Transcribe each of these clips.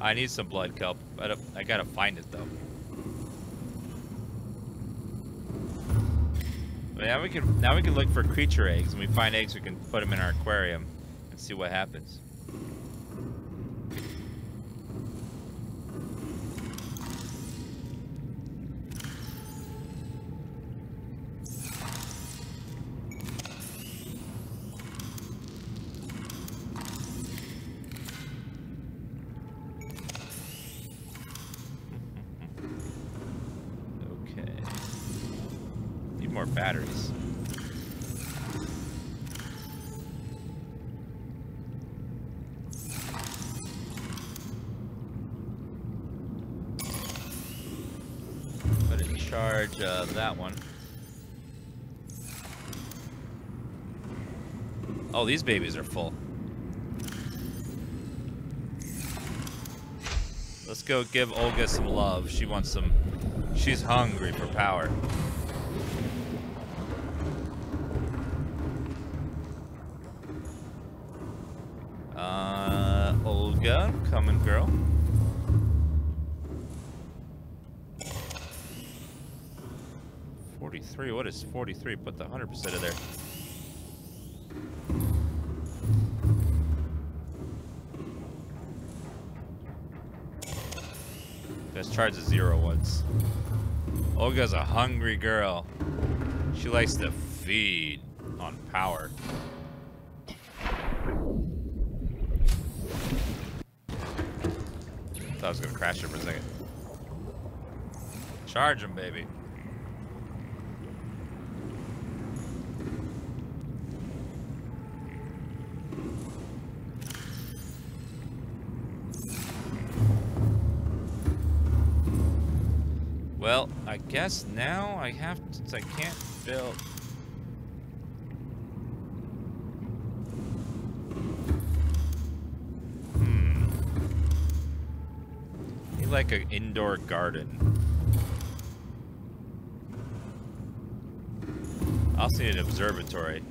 I need some blood kelp. I, I gotta find it though. now we can now we can look for creature eggs, and we find eggs, we can put them in our aquarium and see what happens. These babies are full. Let's go give Olga some love. She wants some... She's hungry for power. Uh, Olga, coming, girl. Forty-three. What is forty-three? Put the hundred percent of there. Charge zero once. Olga's a hungry girl. She likes to feed on power. Thought I was gonna crash it for a second. Charge him, baby. Guess now I have to, I can't build Hmm. like an indoor garden. I also need an observatory.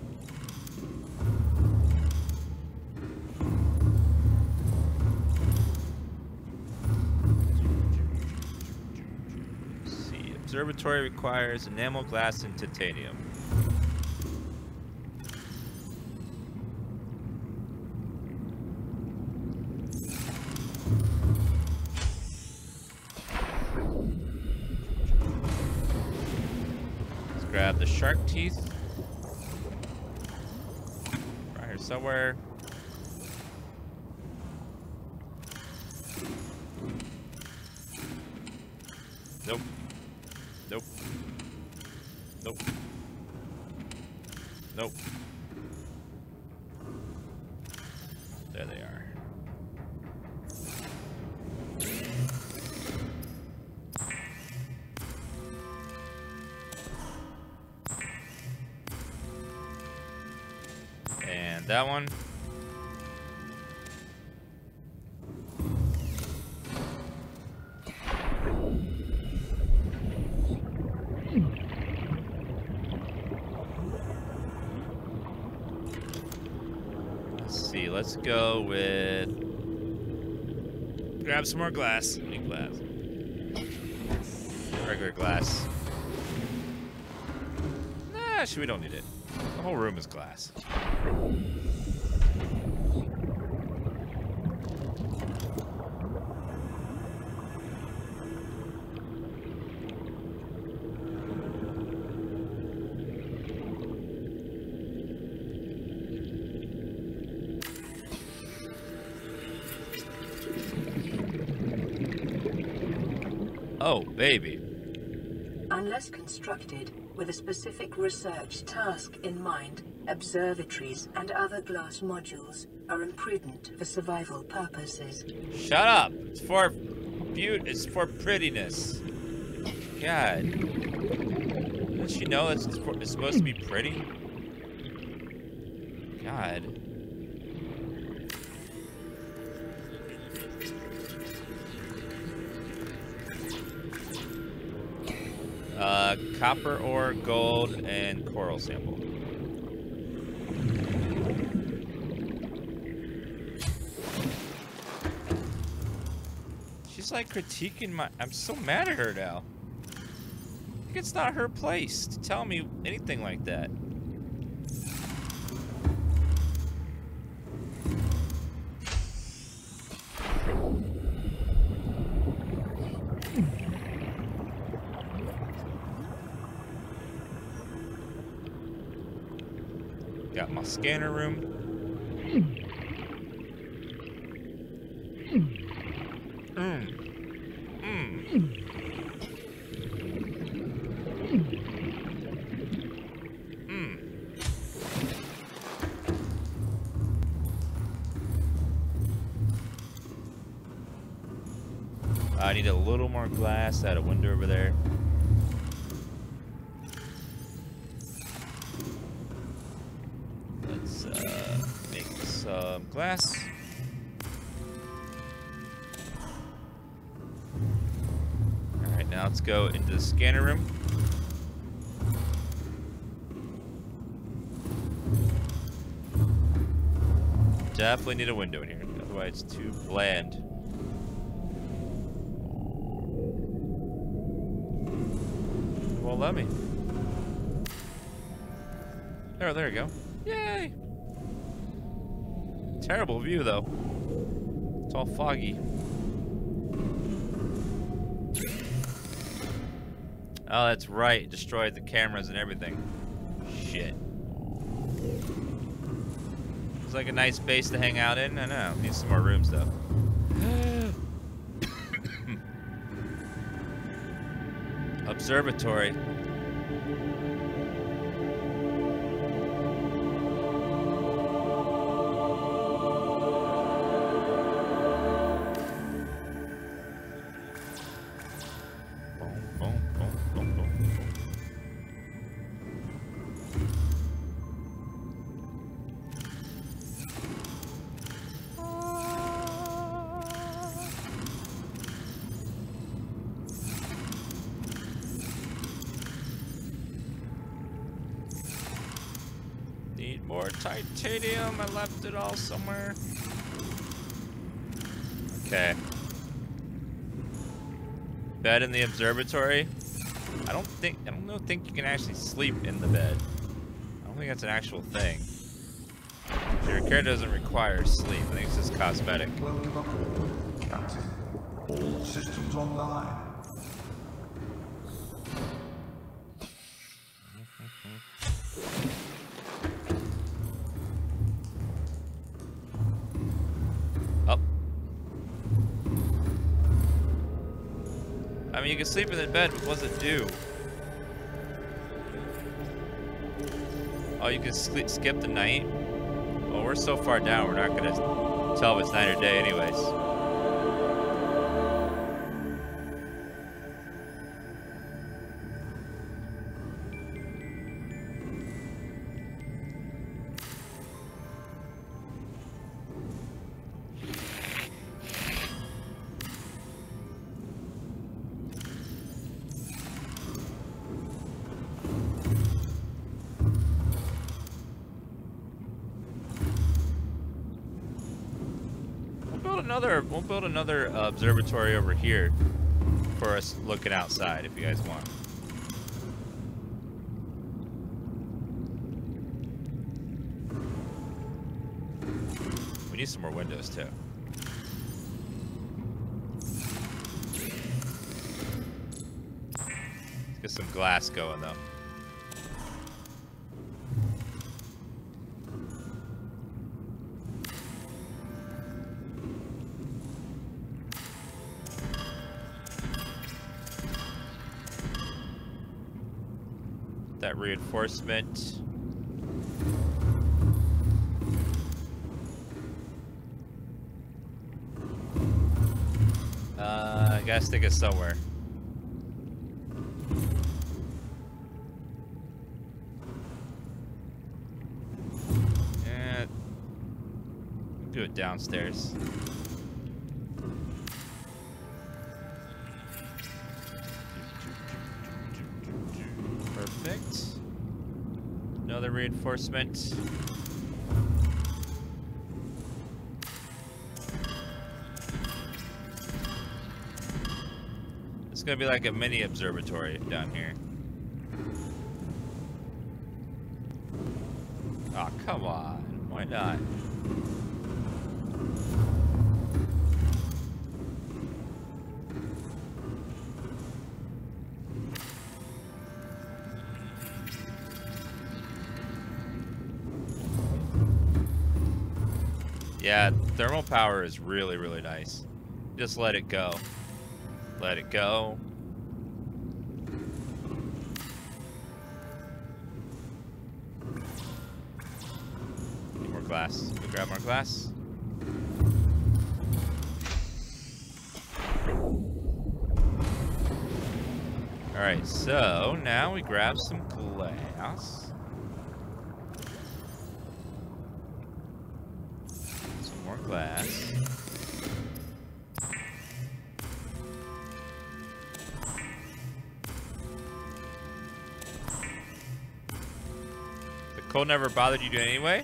Observatory requires enamel glass and titanium. Let's grab the shark teeth. Right here somewhere. Go with... Grab some more glass. Need glass. Regular glass. Nah, actually, we don't need it. The whole room is glass. Constructed with a specific research task in mind, observatories and other glass modules are imprudent for survival purposes. Shut up! It's for beauty. It's for prettiness. God. Doesn't she know it's, it's supposed to be pretty? God. Copper ore, gold, and coral sample. She's like critiquing my. I'm so mad at her now. I think it's not her place to tell me anything like that. Scanner room. Mm. Mm. Mm. I need a little more glass. Had a window over there. Definitely need a window in here, otherwise it's too bland. Won't let me. There, there you go. Yay! Terrible view though. It's all foggy. Oh, that's right. Destroyed the cameras and everything. Shit. Like a nice base to hang out in. I know. Need some more rooms though. Observatory. I left it all somewhere. Okay. Bed in the observatory. I don't think I don't know think you can actually sleep in the bed. I don't think that's an actual thing. Your care doesn't require sleep. I think it's just cosmetic. Welcome aboard, Captain. All systems online. I mean, you can sleep in bed, but what's it do? Oh, you can skip the night? Well, we're so far down, we're not gonna tell if it's night or day anyways. Build another. We'll build another uh, observatory over here for us looking outside, if you guys want. We need some more windows too. Let's get some glass going though. Reinforcement. Uh, I gotta stick it somewhere. Eh, do it downstairs. Another reinforcement. gonna be like a mini observatory down here. Oh, come on. Why not? Power is really, really nice. Just let it go. Let it go. Need more glass. Grab more glass. Alright, so now we grab some glass. Never bothered you anyway?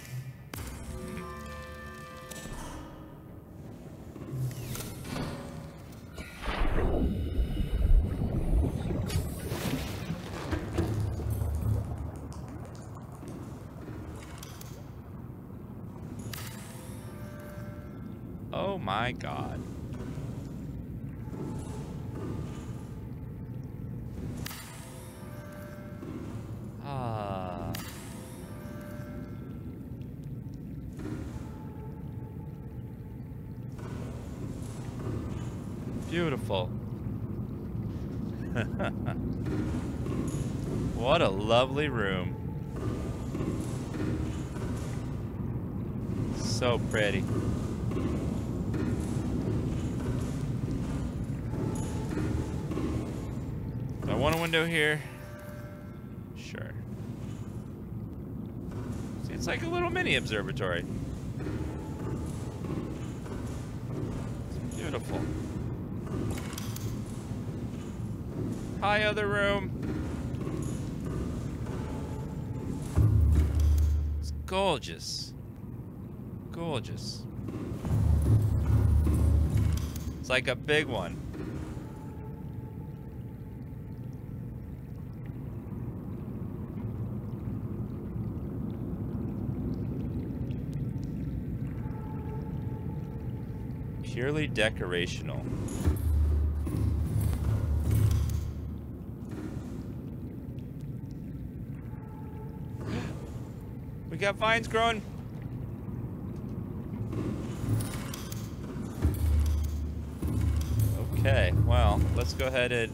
Lovely room. So pretty. Do I want a window here? Sure. See, it's like a little mini observatory. It's beautiful. Hi, other room. Like a big one. Purely decorational. we got vines growing. Let's go ahead and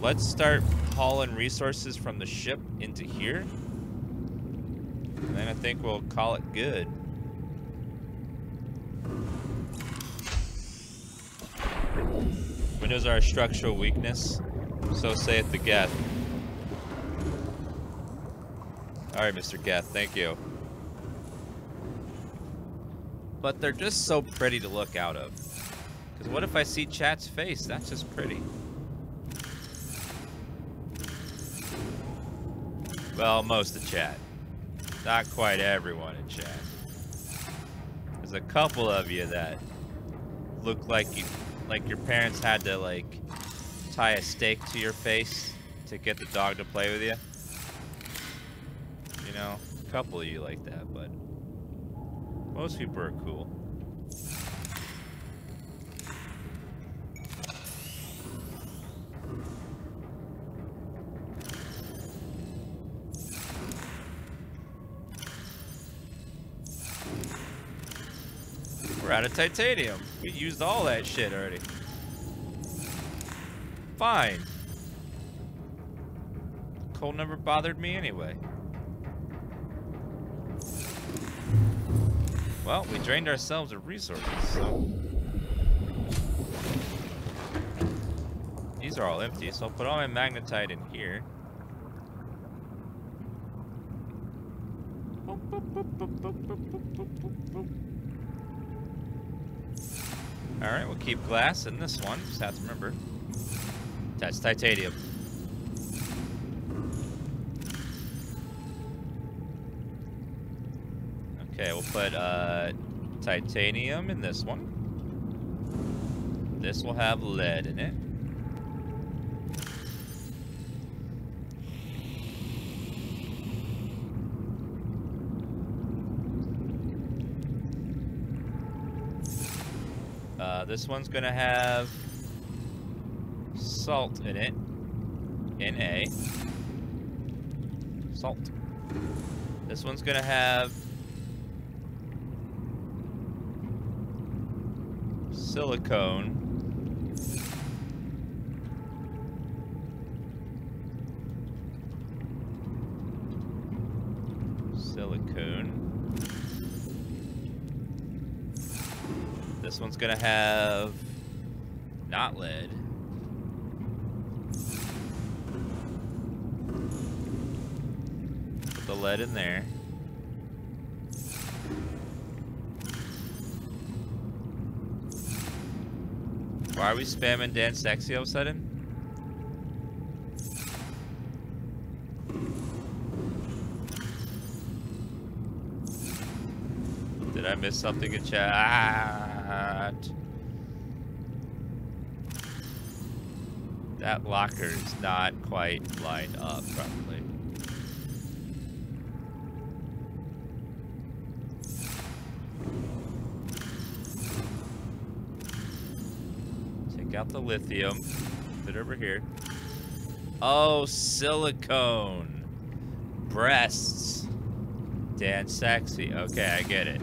let's start hauling resources from the ship into here. And then I think we'll call it good. Windows are a structural weakness, so saith the Geth. Alright, Mr. Geth, thank you. But they're just so pretty to look out of. Because what if I see chat's face? That's just pretty. Well, most of chat. Not quite everyone in chat. There's a couple of you that look like you like your parents had to like tie a stake to your face to get the dog to play with you. You know, a couple of you like that, but most people are cool. We're out of titanium. We used all that shit already. Fine. Coal never bothered me anyway. Well, we drained ourselves of resources, so... These are all empty, so I'll put all my magnetite in here. Alright, we'll keep glass in this one. Just have to remember. That's titanium. Okay, we'll put uh, titanium in this one. This will have lead in it. Uh, this one's gonna have salt in it. Na. Salt. This one's gonna have silicone. Silicone. This one's gonna have not lead. Put the lead in there. Why are we spamming Dan Sexy all of a sudden? Did I miss something in chat? Ah. That locker's not quite lined up properly. Take out the lithium. Put it over here. Oh, silicone. Breasts. Dan sexy. Okay, I get it.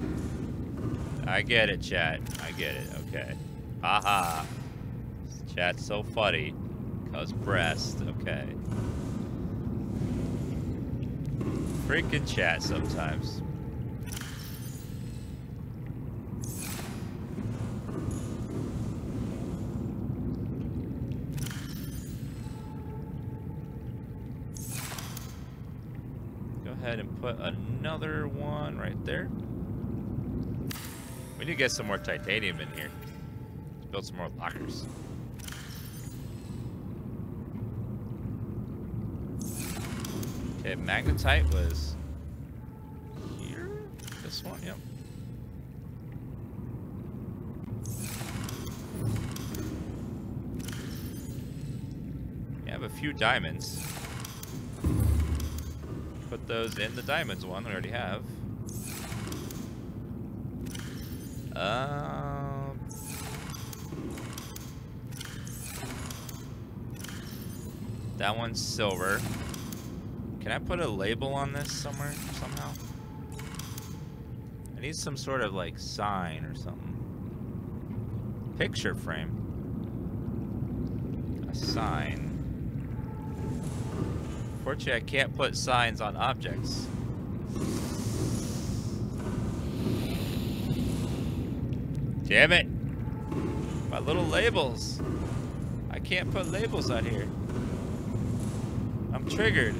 I get it, chat. I get it. Okay. Haha. Chat's so funny. Cause breast. Okay. Freaking chat sometimes. Go ahead and put another one right there. To get some more titanium in here. Let's build some more lockers. Okay, magnetite was here. This one, yep. We have a few diamonds. Put those in the diamonds one we already have. Um, that one's silver. Can I put a label on this somewhere, somehow? I need some sort of, like, sign or something. Picture frame. A sign. Fortunately, I can't put signs on objects. Damn it! My little labels. I can't put labels on here. I'm triggered.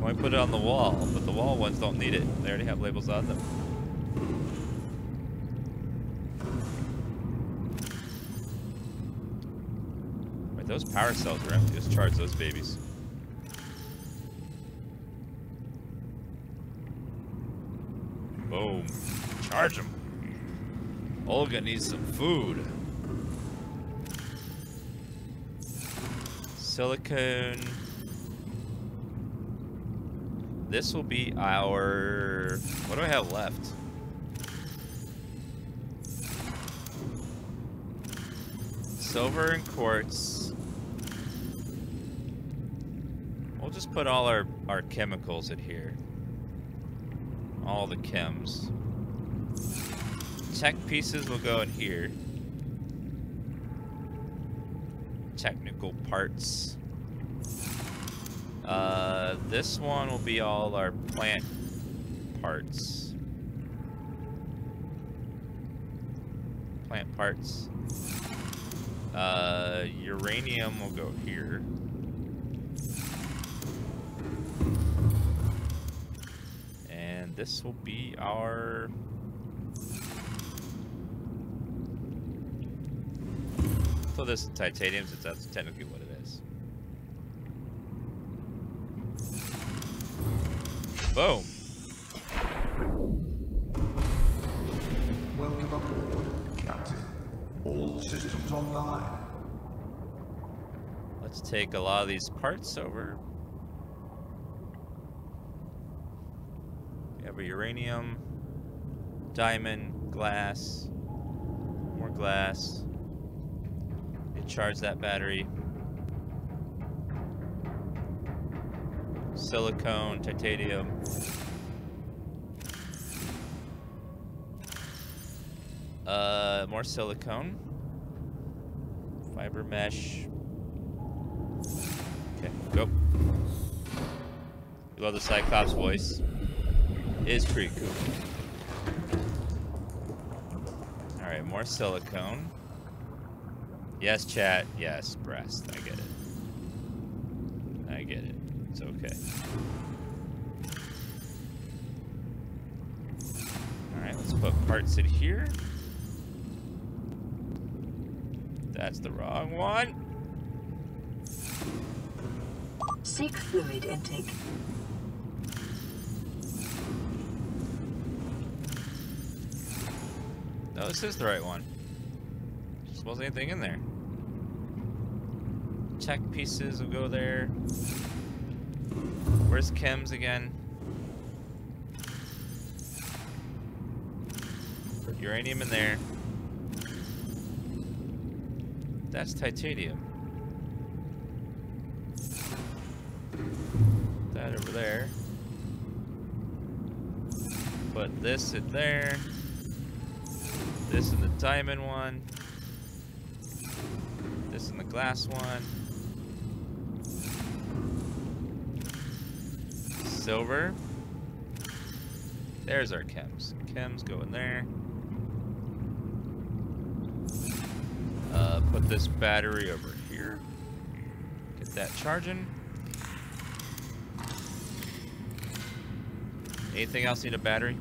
Why put it on the wall? But the wall ones don't need it. They already have labels on them. Wait, those power cells are empty. Let's charge those babies. Boom. Charge them. Olga needs some food. Silicone. This will be our... What do I have left? Silver and quartz. We'll just put all our, our chemicals in here. All the chems. Tech pieces will go in here. Technical parts. Uh, this one will be all our plant parts. Plant parts. Uh, uranium will go here. This will be our... So this is titanium since that's technically what it is. Boom. Welcome aboard, Captain. All systems online. Let's take a lot of these parts over. We have a uranium, diamond, glass, more glass. They charge that battery. Silicone, titanium. Uh, more silicone. Fiber mesh. Okay, go. You love the Cyclops voice. Is pretty cool. Alright, more silicone. Yes, chat. Yes, breast. I get it. I get it. It's okay. Alright, let's put parts in here. That's the wrong one. Seek fluid intake. This is the right one. Just wasn't anything in there. Tech pieces will go there. Where's chems again? Uranium in there. That's titanium. That over there. Put this in there. This in the diamond one. This in the glass one. Silver. There's our chems. Chems go in there. Uh, put this battery over here. Get that charging. Anything else need a battery?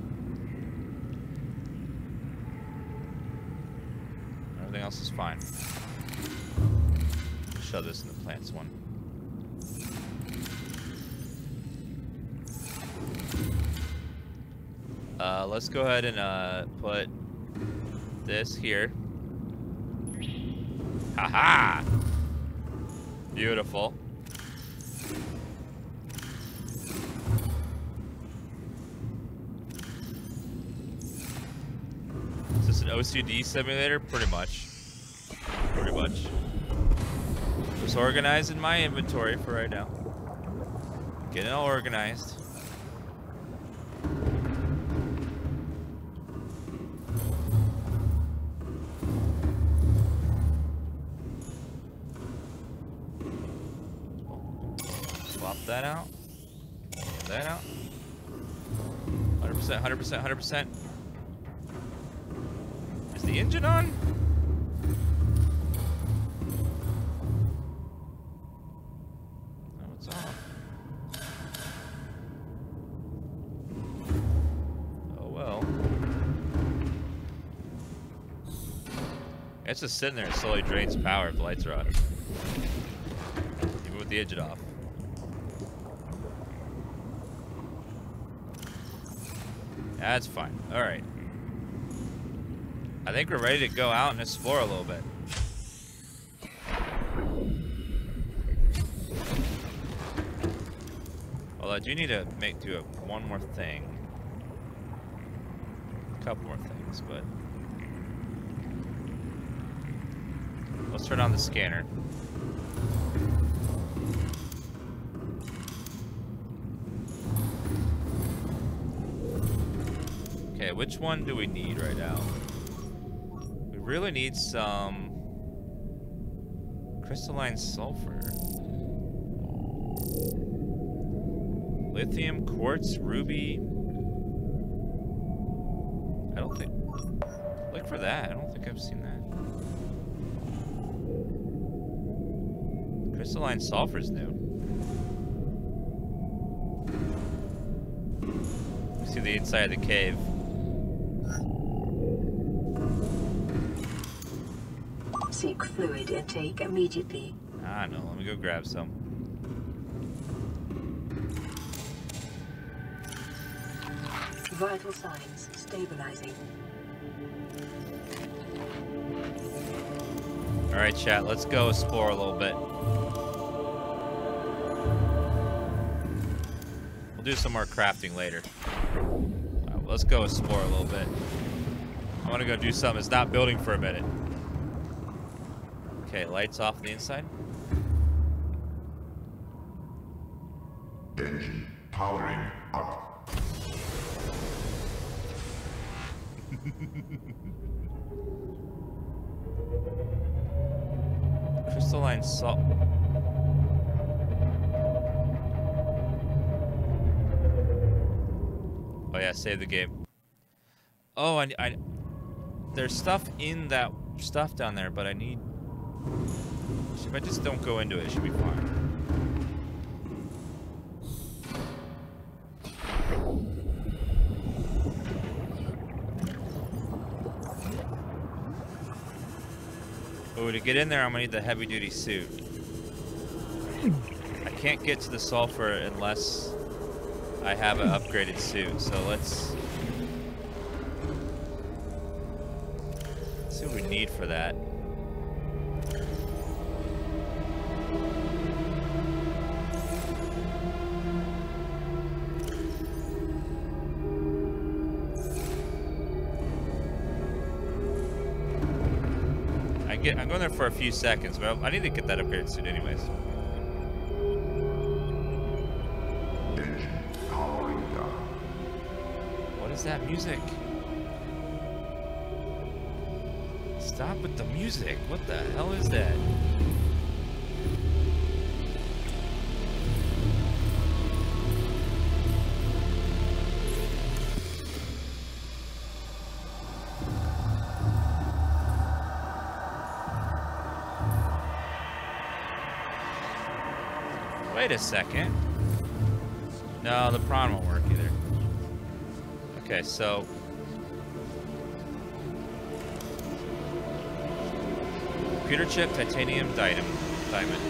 Everything else is fine. Shove this in the plants one. Uh, let's go ahead and uh, put this here. Haha! Beautiful. Is this an OCD simulator? Pretty much. Pretty much. Just organizing my inventory for right now. Getting all organized. Swap that out. That out. 100%, 100%, 100%. Engine on? No, it's. Oh well. It's just sitting there, and slowly drains power if the lights are on. Even with the engine off. That's fine. Alright. I think we're ready to go out and explore a little bit. Although I do need to make do one more thing. A couple more things, but let's turn on the scanner. Okay, which one do we need right now? Really need some crystalline sulfur. Lithium, quartz, ruby. I don't think. Look for that. I don't think I've seen that. Crystalline sulfur is new. See the inside of the cave. Fluid intake immediately. I know. Let me go grab some. Vital signs stabilizing. All right, chat. Let's go explore a little bit. We'll do some more crafting later. Uh, let's go explore a little bit. I want to go do something. It's not building for a minute. Okay, lights off on the inside. Engine powering up. Crystalline salt. Oh yeah, save the game. Oh, I, I there's stuff in that stuff down there, but I need. If I just don't go into it, it should be fine. Oh, to get in there, I'm gonna need the heavy duty suit. I can't get to the sulfur unless I have an upgraded suit, so let's see what we need for that. There for a few seconds, but I need to get that upgraded soon anyways. What is that music? Stop with the music. What the hell is that? A second. No, the prawn won't work either. Okay, so computer chip, titanium, diamond, diamond.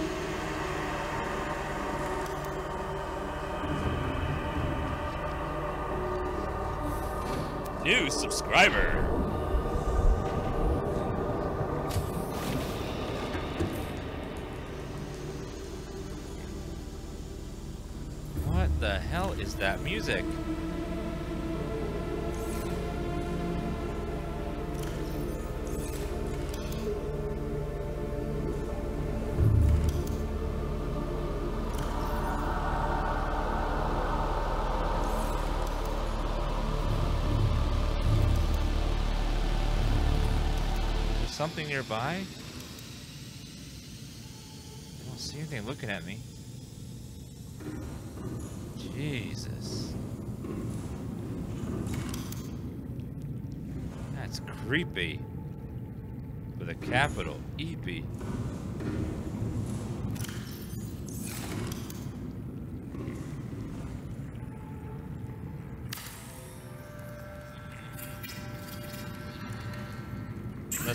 New subscriber. What the hell is that music? Something nearby? I don't see anything looking at me. Jesus. That's creepy. With a capital EP.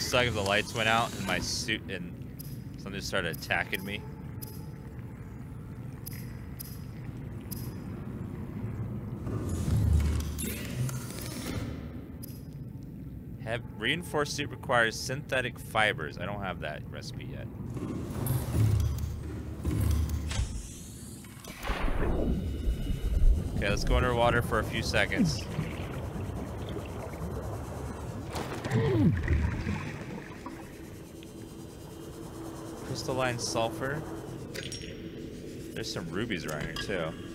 Suck if the lights went out and my suit and something started attacking me. Reinforced suit requires synthetic fibers. I don't have that recipe yet. Okay, let's go underwater for a few seconds. Crystalline sulfur. There's some rubies around here too.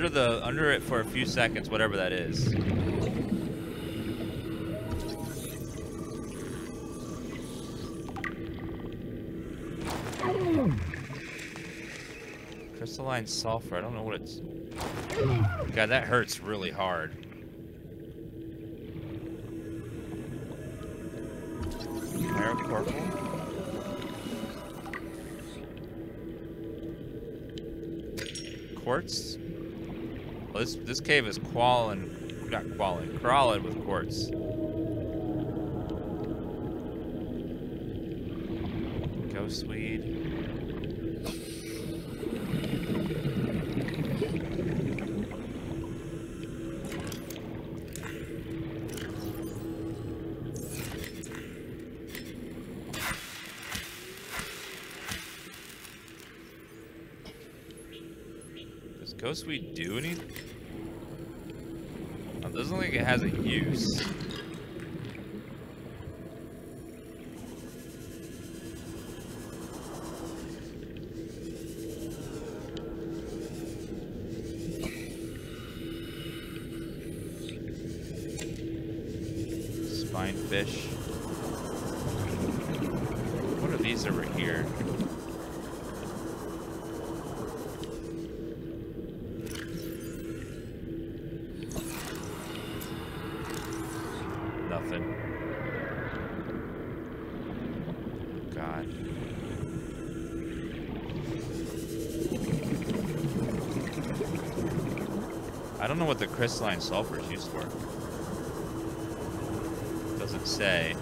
Under the under it for a few seconds, whatever that is. Crystalline sulfur. I don't know what it's. God, that hurts really hard. Pyrocoral. quartz? This cave is qualling, not qualling, crawling with quartz. Ghostweed. Ghostweed do anything? It has a use. Spinefish. What are these over here? Nothing. God. I don't know what the crystalline sulfur is used for. Doesn't say.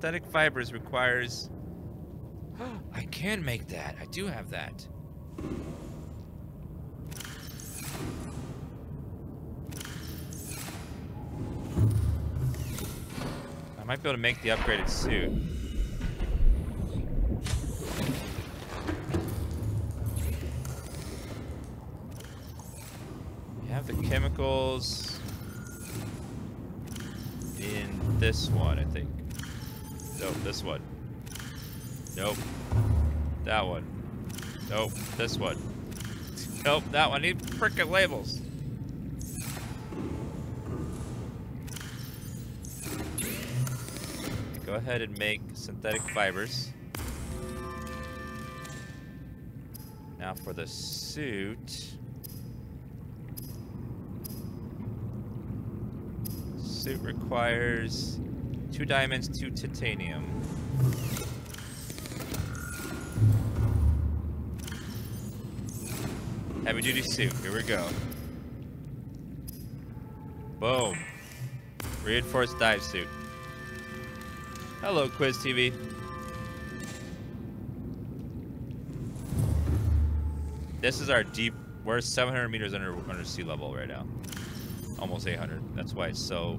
Synthetic fibers requires I can make that. I do have that. I might be able to make the upgraded suit. You have the chemicals in this one, I think. Nope, this one. Nope. That one. Nope, this one. Nope, that one. I need frickin' labels. Go ahead and make synthetic fibers. Now for the suit. Suit requires two diamonds, two titanium. Heavy duty suit, here we go. Boom. Reinforced dive suit. Hello, Quiz TV. This is our deep. We're 700 meters under under sea level right now. Almost 800. That's why it's so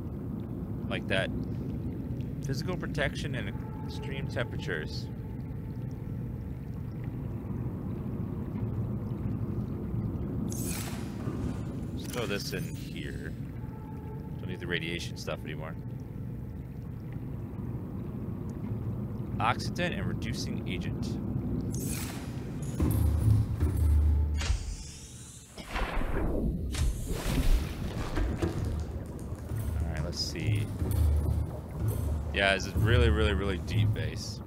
like that. Physical protection and extreme temperatures. Let's throw this in here. Don't need the radiation stuff anymore. Oxidant and reducing agent. Yeah, it's really, really, really deep base.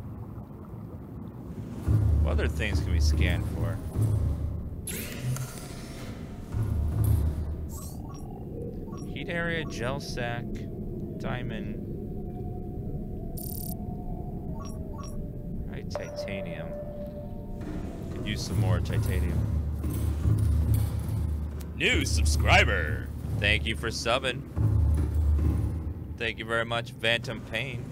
What other things can we scan for? Heat area, gel sac, diamond. Right, titanium. Could use some more titanium. New subscriber! Thank you for subbing. Thank you very much, Phantom Pain.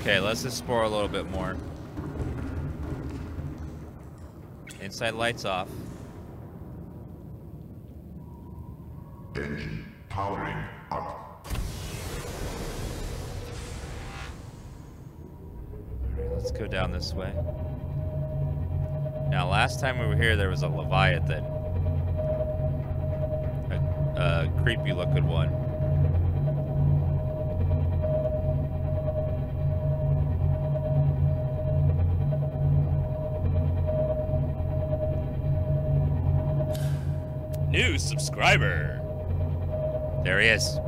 Okay, let's explore a little bit more. Inside lights off. Engine powering up. Let's go down this way. Now, last time we were here, there was a Leviathan. A, a creepy looking one. New subscriber. There he is.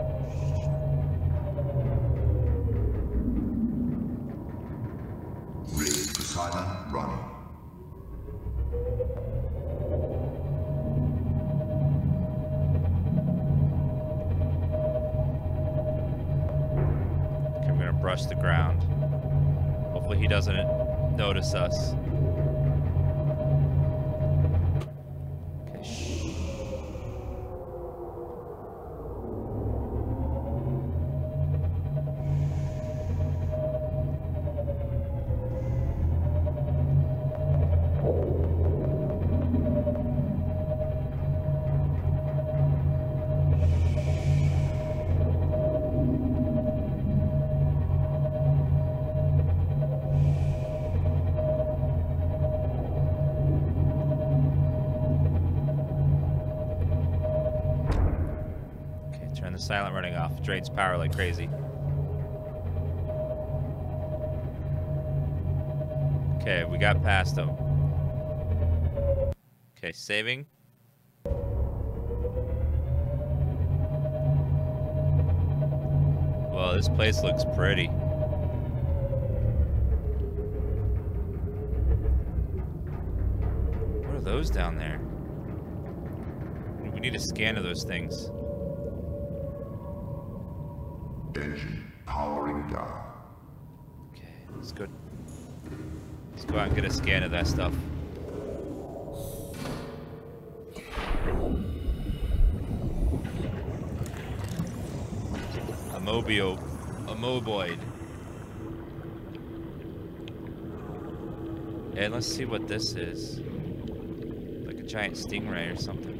Drains power like crazy. Okay, we got past them. Okay, saving. Well, this place looks pretty. What are those down there? We need a scan of those things. Engine powering down. Okay, that's good. Let's go out and get a scan of that stuff. A mobio, a moboid. And let's see what this is. Like a giant stingray or something.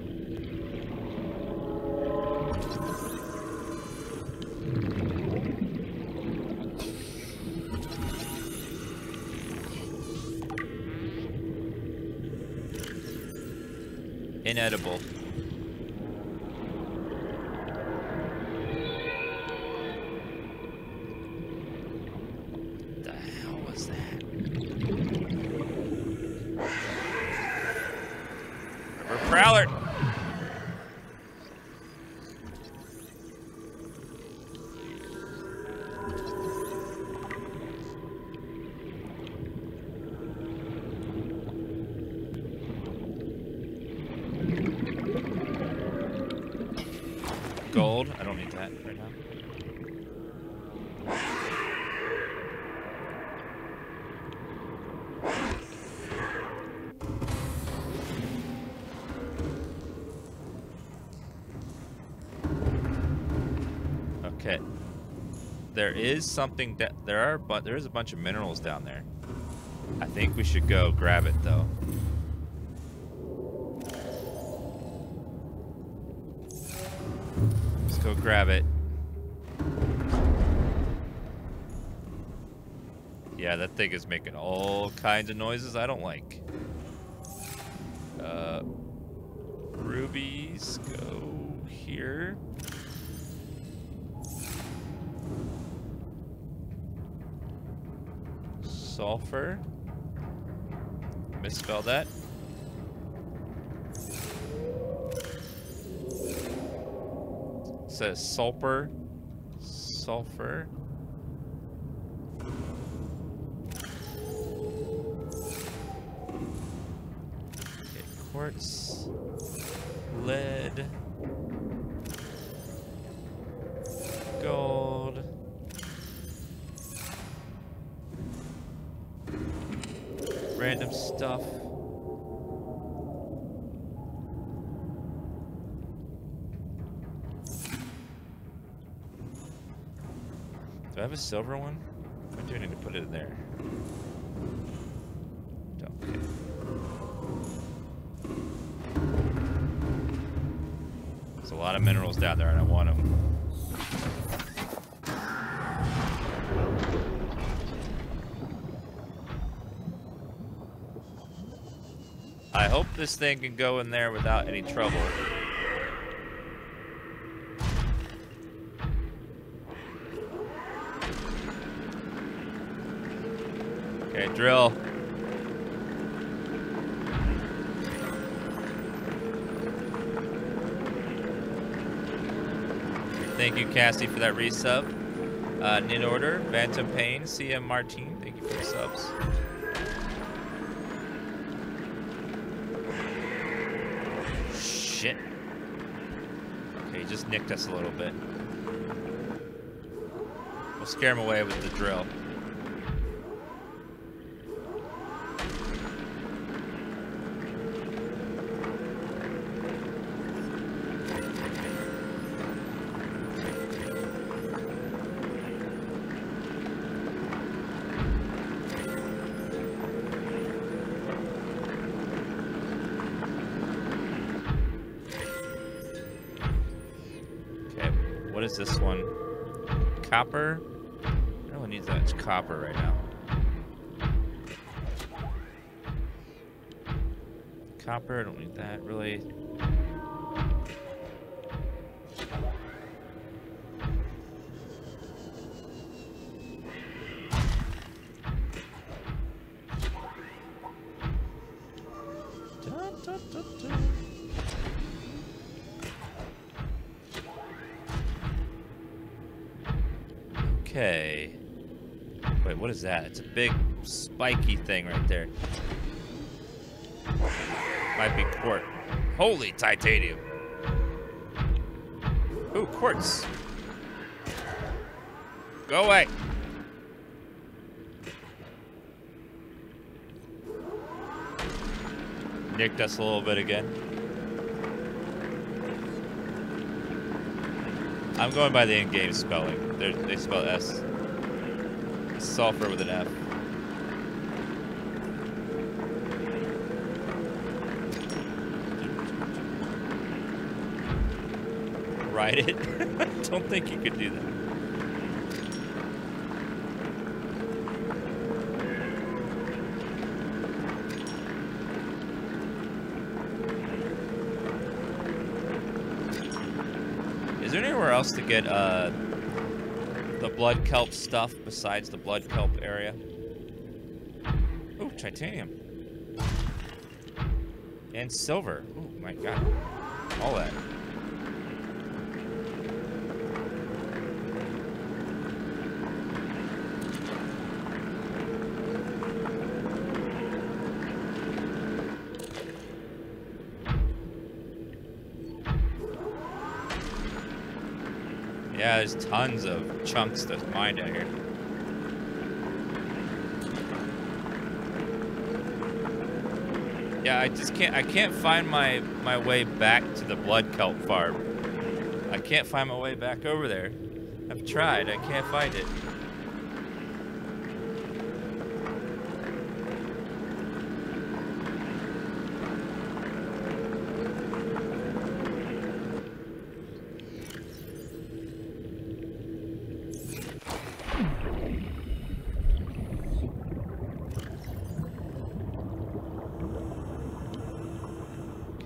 There is something that there are, but there is a bunch of minerals down there. I think we should go grab it though. Let's go grab it. Yeah, that thing is making all kinds of noises I don't like. Misspelled that. says sulfur. Sulfur. Okay, quartz. Lead. Random stuff. Do I have a silver one? I do need to put it in there. There's a lot of minerals down there and I want them. this thing can go in there without any trouble. Okay, drill. Thank you, Cassie, for that resub. Uh, Nin Order, Phantom Pain, CM Martine, thank you for the subs. Just nicked us a little bit. We'll scare him away with the drill. Copper? No one needs that much copper right now. Copper, I don't need that really. Spiky thing right there. Might be quartz. Holy titanium. Ooh, quartz. Go away. Nicked us a little bit again. I'm going by the in-game spelling. They're, they spell S. Sulfur with an F. Ride it? Don't think you could do that. Is there anywhere else to get uh, the blood kelp stuff besides the blood kelp area? Ooh, titanium. And silver. Oh my god. All that. There's tons of chunks to mine out here. Yeah, I just can't I can't find my my way back to the blood kelp farm. I can't find my way back over there. I've tried, I can't find it.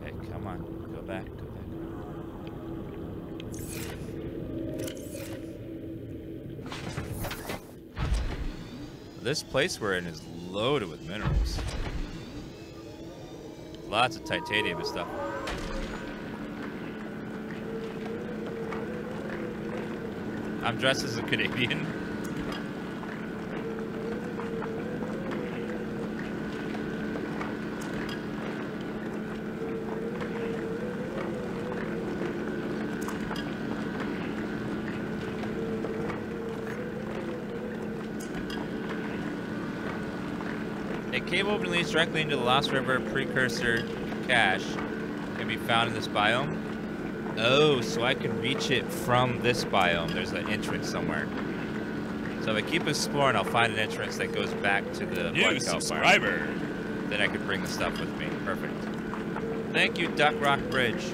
Okay, come on. Go back, go back. This place we're in is loaded with minerals. Lots of titanium and stuff. I'm dressed as a Canadian. Opening leads directly into the Lost River precursor cache. Can be found in this biome. Oh, so I can reach it from this biome. There's an entrance somewhere. So if I keep exploring, I'll find an entrance that goes back to the New subscriber. Then I could bring the stuff with me. Perfect. Thank you, Duck Rock Bridge.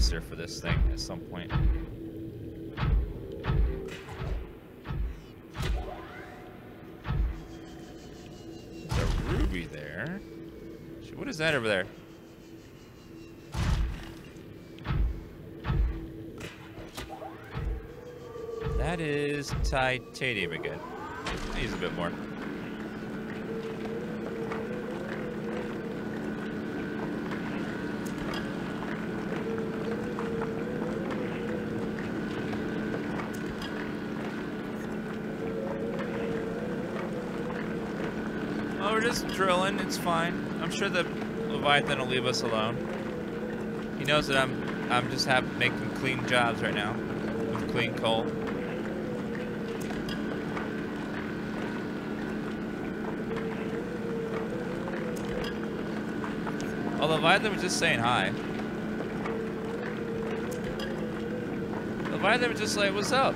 Increaser for this thing at some point. There's a ruby there. What is that over there? That is titanium again. Needs a bit more. Oh, we're just drilling. It's fine. I'm sure the Leviathan will leave us alone. He knows that I'm I'm just have making clean jobs right now with clean coal. Oh, Leviathan was just saying hi. Leviathan was just like, "What's up?"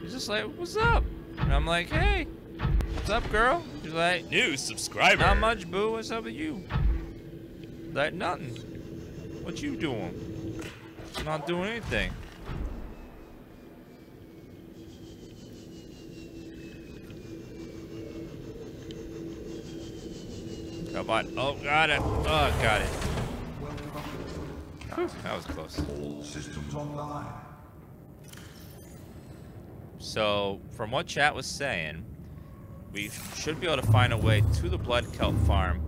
He's just like, "What's up?" And I'm like, "Hey, what's up, girl?" She's like, New subscriber. How much, boo. What's up with you? Like nothing. What you doing? Not doing anything. Come on. Oh, got it. Oh, got it. Whew, that was close. All systems online. So, from what chat was saying, we should be able to find a way to the Blood Kelp farm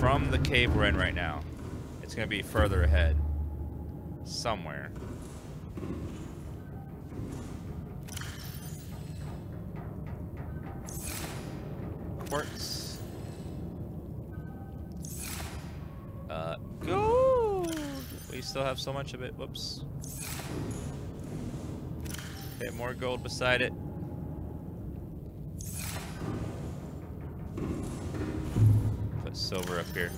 from the cave we're in right now. It's going to be further ahead. Somewhere. Quartz. Uh, gold! We still have so much of it. Whoops. Okay, more gold beside it. Silver up here.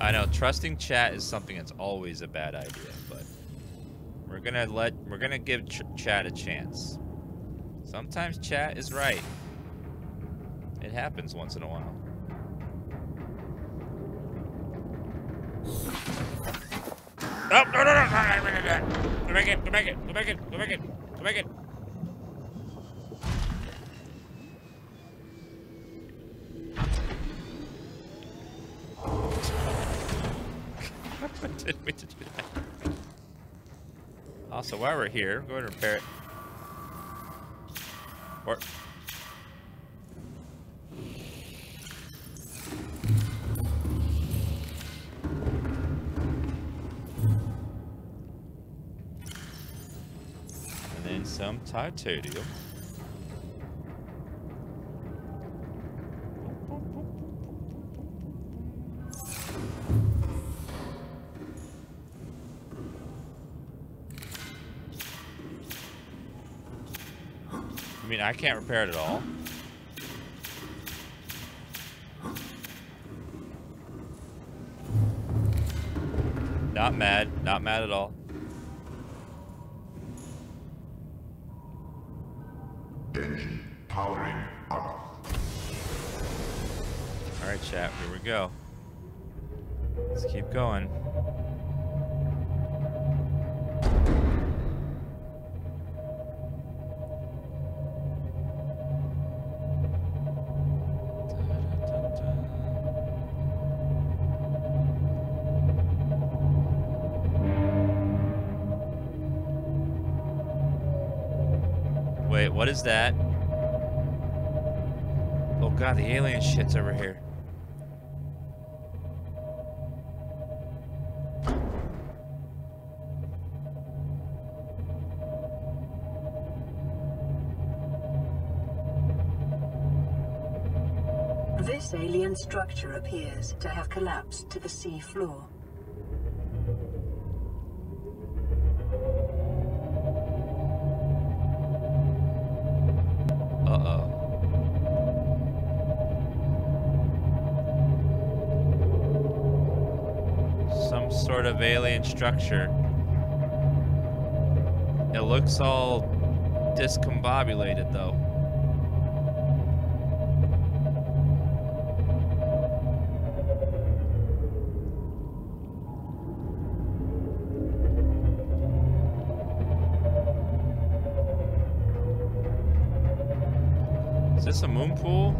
I know trusting chat is something that's always a bad idea, but we're gonna let we're gonna give ch chat a chance. Sometimes chat is right. It happens once in a while. Oh, no, no, no, no, no, no, no, no. Go back in, go back in, go back in, go while we're here, go ahead and repair it. Or... And then some titanium. I can't repair it at all. Not mad, not mad at all. That? Oh god, the alien shit's over here. This alien structure appears to have collapsed to the sea floor. Structure. It looks all discombobulated though. Is this a moon pool?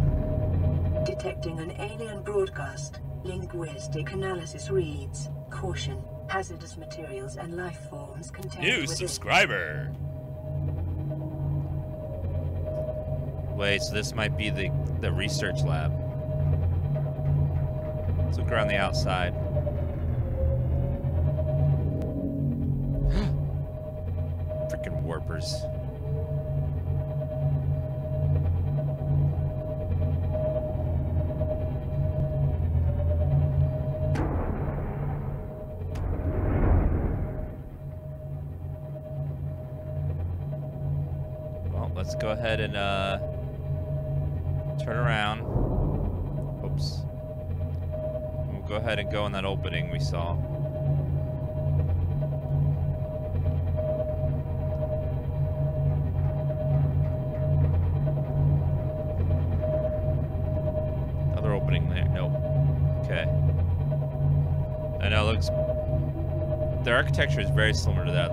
Detecting an alien broadcast. Linguistic analysis reads, Caution, hazardous materials and life forms contained New within. subscriber. Wait, so this might be the the research lab. Let's look around the outside. Freaking warpers. Ahead and uh, turn around. Oops. We'll go ahead and go in that opening we saw. Another opening there. Nope. Okay. I know it looks. The architecture is very similar to that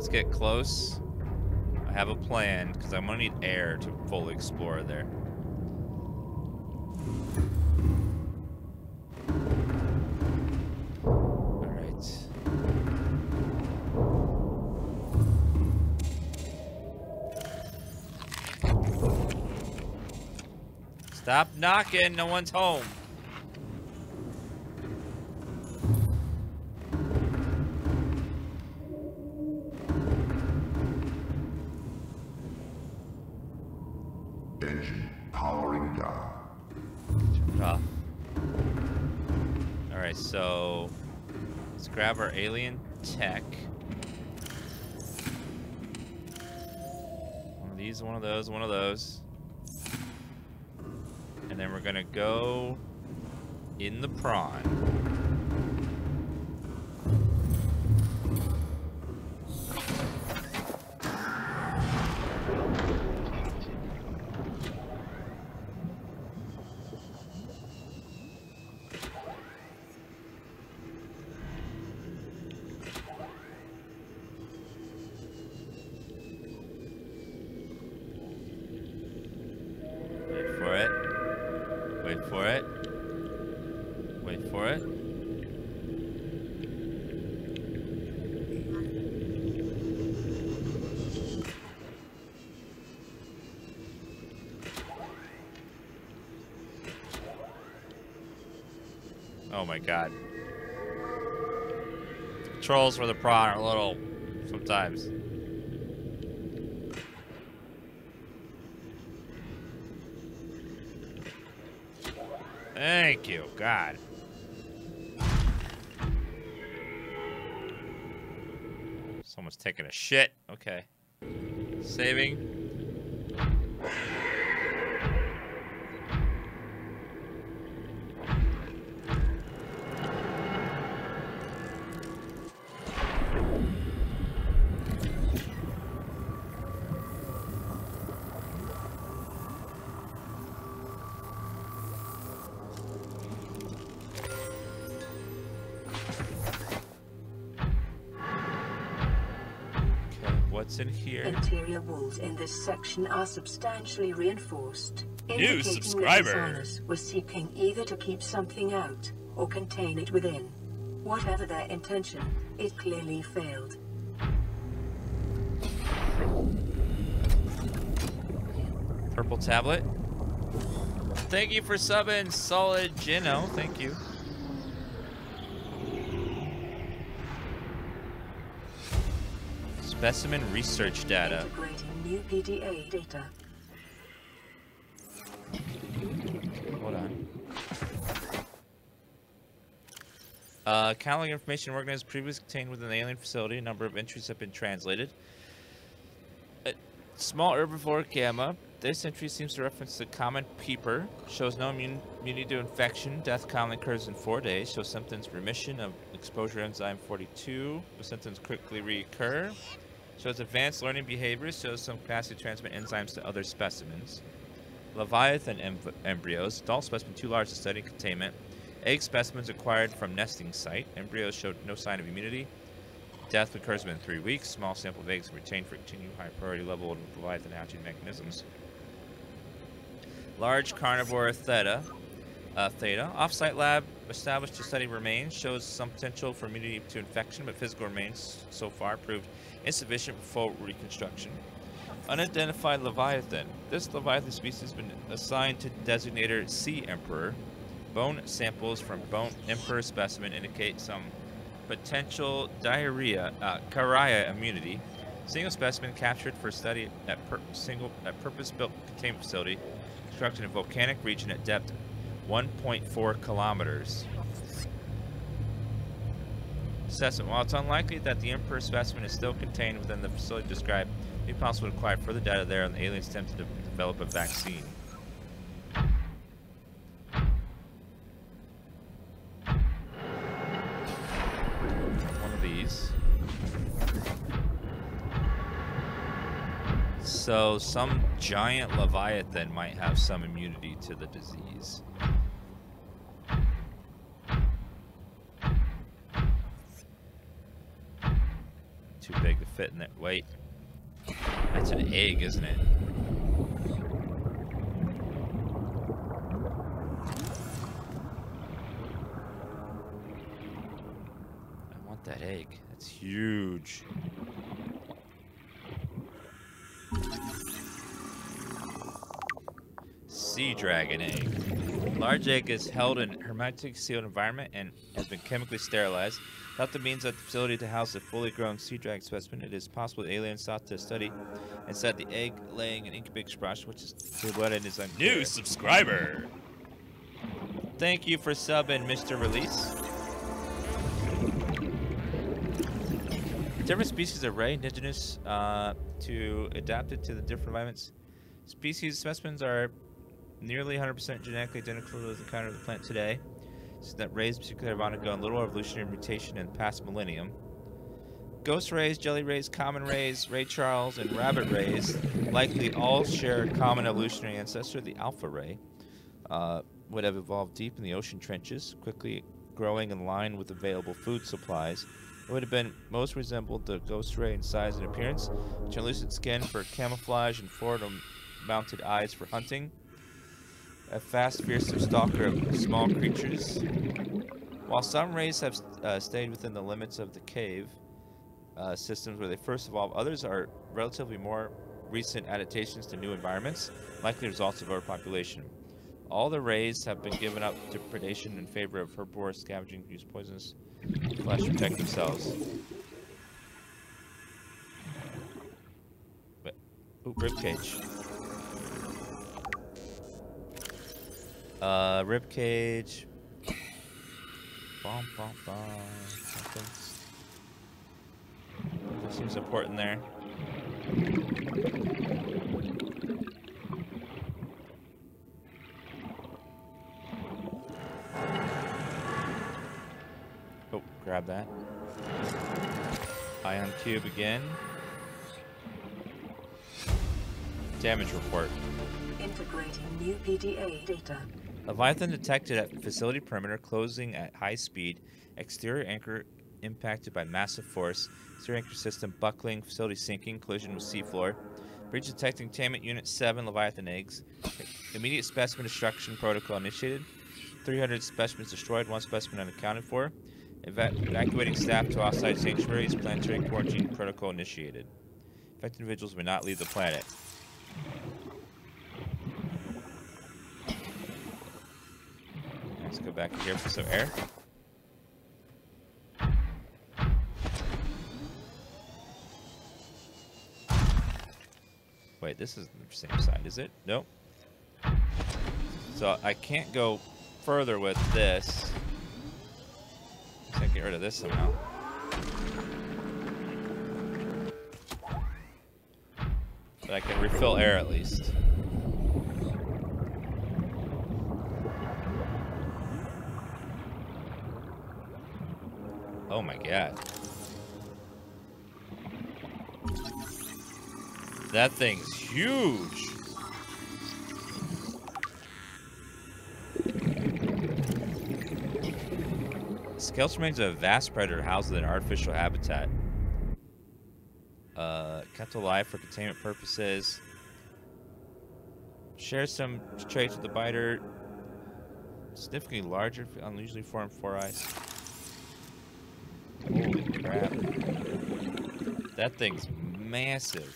let's get close. I have a plan because I'm gonna need air to fully explore there. Stop knocking. No one's home. Alien tech. One of these, one of those, one of those. And then we're gonna go in the prawn. Wait for it. Wait for it. Wait for it. Oh my god. Controls for the prawn are a little sometimes. Thank you, God. Someone's taking a shit. Okay. Saving. Here? Interior walls in this section are substantially reinforced, New indicating the subscriber. designers were seeking either to keep something out or contain it within. Whatever their intention, it clearly failed. Purple tablet. Thank you for subbing, Solid Gino. Thank you. Specimen research data. New PDA data. Hold on. Uh, counting information organized previously contained within the alien facility. A number of entries have been translated. A small herbivore gamma. This entry seems to reference the common peeper. Shows no immunity to infection. Death commonly occurs in four days. Shows symptoms remission of exposure enzyme 42. The symptoms quickly reoccur. Shows advanced learning behaviors. Shows some capacity to transmit enzymes to other specimens. Leviathan em embryos. Adult specimen too large to study containment. Egg specimens acquired from nesting site. Embryos showed no sign of immunity. Death occurs within three weeks. Small sample of eggs retained for continued high priority level of Leviathan hatching mechanisms. Large carnivore theta. Uh, theta. Offsite lab established to study remains shows some potential for immunity to infection, but physical remains so far proved insufficient for reconstruction. Unidentified Leviathan. This Leviathan species has been assigned to designator Sea Emperor. Bone samples from bone emperor specimen indicate some potential diarrhea, uh, immunity. Single specimen captured for study at single at purpose-built containment facility, constructed in volcanic region at depth 1.4 kilometers. Assessment. While it's unlikely that the emperor specimen is still contained within the facility described, it may be possible to acquire further data there on the aliens attempt to de develop a vaccine. One of these. So some giant leviathan might have some immunity to the disease. Too big to fit in that. Wait. That's an egg, isn't it? I want that egg. That's huge. Sea dragon egg. Large egg is held in hermetic sealed environment and has been chemically sterilized. Without the means of the facility to house a fully grown sea dragon specimen, it is possible aliens sought to study and set the egg laying and incubating process, which is to what end is unclear. New subscriber. Thank you for subbing, Mr. Release. Different species of ray, indigenous uh, to adapted to the different environments. Species specimens are nearly 100% genetically identical to those encountered on the plant today. So that rays particularly have undergone little evolutionary mutation in the past millennium. Ghost rays, jelly rays, common rays, Ray Charles, and rabbit rays likely all share a common evolutionary ancestor, the alpha ray. Uh, would have evolved deep in the ocean trenches, quickly growing in line with available food supplies. It would have been most resembled the ghost ray in size and appearance, translucent skin for camouflage and forward-mounted eyes for hunting. A fast, fearsome stalker of small creatures. While some rays have uh, stayed within the limits of the cave uh, systems where they first evolved, others are relatively more recent adaptations to new environments, likely results of overpopulation. All the rays have been given up to predation in favor of herbivorous scavenging use poisonous flesh to protect themselves. But, ooh, ribcage. Uh, ribcage. Bom, bom, bom. Something. Seems important there. Oh, grab that. Ion cube again. Damage report. Integrating new PDA data. Leviathan detected at facility perimeter, closing at high speed. Exterior anchor impacted by massive force. Exterior anchor system buckling. Facility sinking. Collision with seafloor. Breach detecting containment unit 7 Leviathan eggs. Immediate specimen destruction protocol initiated. 300 specimens destroyed. One specimen unaccounted for. Eva evacuating staff to offsite sanctuaries. Planetary quarantine protocol initiated. Affected individuals may not leave the planet. Let's go back here for some air. Wait, this is the same side, is it? Nope. So I can't go further with this. I get rid of this somehow. But I can refill air at least. Oh my god. That thing's huge. Skeleton remains a vast predator housed in an artificial habitat. Uh, kept alive for containment purposes. Shares some traits with the biter. Significantly larger, unusually formed four eyes. Holy crap. That thing's massive.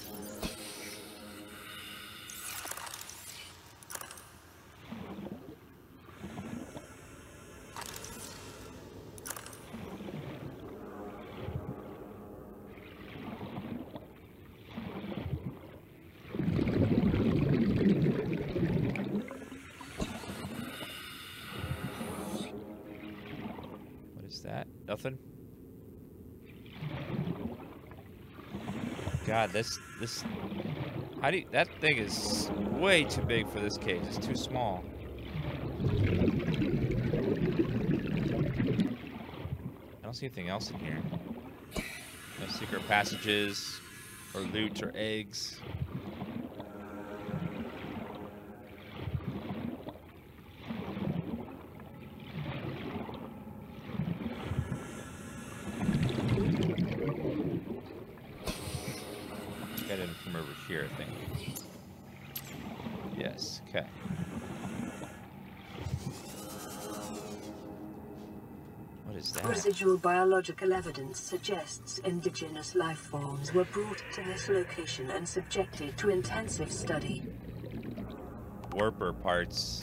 What is that? Nothing? God, this this how do you, that thing is way too big for this cage. It's too small. I don't see anything else in here. No secret passages or loot or eggs. Got it from over here, I think. Yes, okay. What is that? Residual biological evidence suggests indigenous life forms were brought to this location and subjected to intensive study. Warper parts.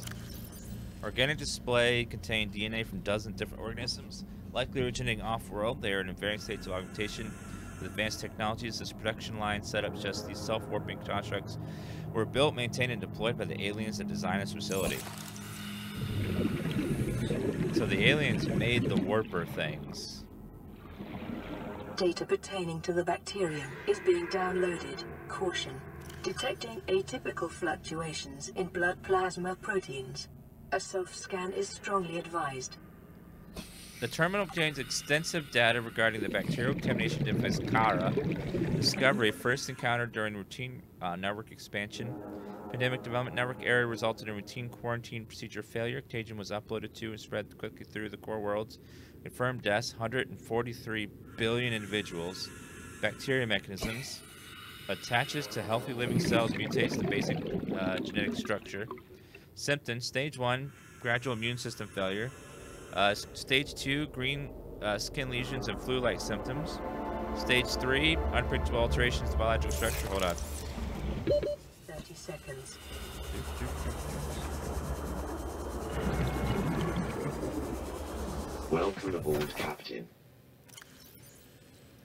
Organic display contain DNA from dozens of different organisms, likely originating off-world. They are in varying states of augmentation. With advanced technologies, this production line set up just these self-warping constructs were built, maintained, and deployed by the aliens that designed this facility. So the aliens made the warper things. Data pertaining to the bacterium is being downloaded. Caution. Detecting atypical fluctuations in blood plasma proteins. A self-scan is strongly advised. The terminal contains extensive data regarding the bacterial contamination device Kharaa, discovery first encountered during routine uh, network expansion. Pandemic development network area resulted in routine quarantine procedure failure. Contagion was uploaded to and spread quickly through the core worlds. Confirmed deaths 143 billion individuals. Bacteria mechanisms. Attaches to healthy living cells, mutates the basic uh, genetic structure. Symptoms Stage 1, gradual immune system failure. Uh, stage 2, green uh, skin lesions and flu like symptoms. Stage 3, unpredictable alterations to biological structure. Hold on. 30 seconds. Welcome aboard, Captain.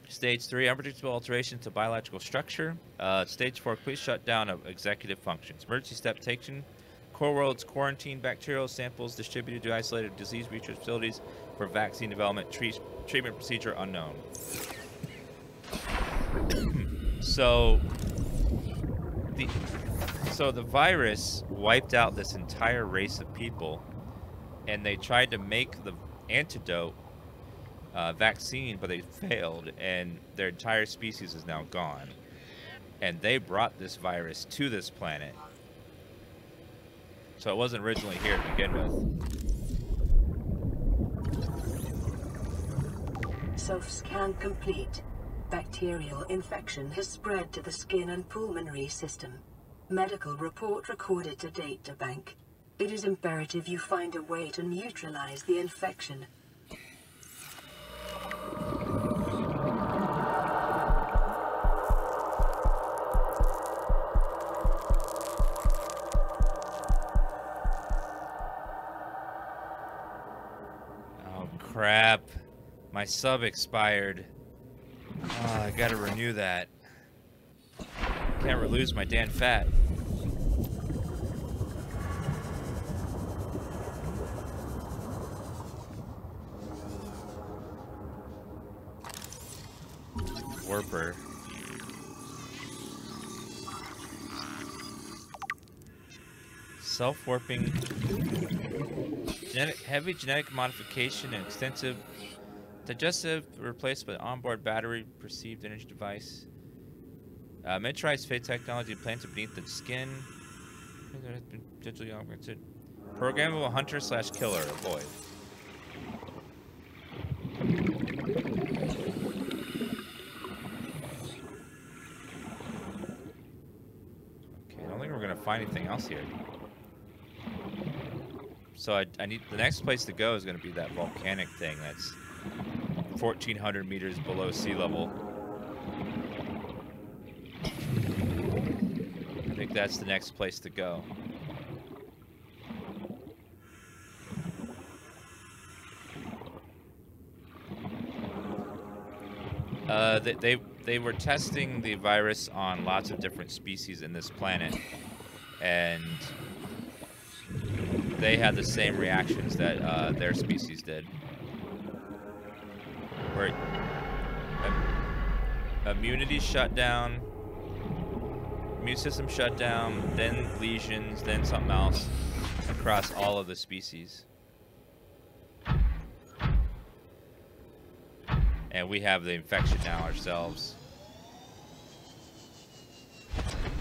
Stage 3, unpredictable alteration to biological structure. Uh, stage 4, complete shutdown of executive functions. Emergency step taken. Core worlds quarantine bacterial samples distributed to isolated disease research facilities for vaccine development. Treat, treatment procedure unknown. so, the so the virus wiped out this entire race of people, and they tried to make the antidote uh, vaccine, but they failed, and their entire species is now gone. And they brought this virus to this planet. So it wasn't originally here to begin with. Self-scan complete. Bacterial infection has spread to the skin and pulmonary system. Medical report recorded to data bank. It is imperative you find a way to neutralize the infection. Oh crap. My sub expired. Oh, I gotta renew that. Can't lose my damn Fat. warper. Self-warping, heavy genetic modification and extensive digestive replaced by onboard battery perceived energy device. Uh, miniaturized fate technology planted beneath the skin. Digitally augmented. Programmable hunter slash killer. Avoid. Okay, I don't think we're gonna find anything else here. So I, I need the next place to go is gonna be that volcanic thing that's 1,400 meters below sea level. I think that's the next place to go. Uh, they, they they were testing the virus on lots of different species in this planet, and they had the same reactions that uh, their species did. Where im- immunity shut down, immune system shut down, then lesions, then something else across all of the species. And we have the infection now ourselves.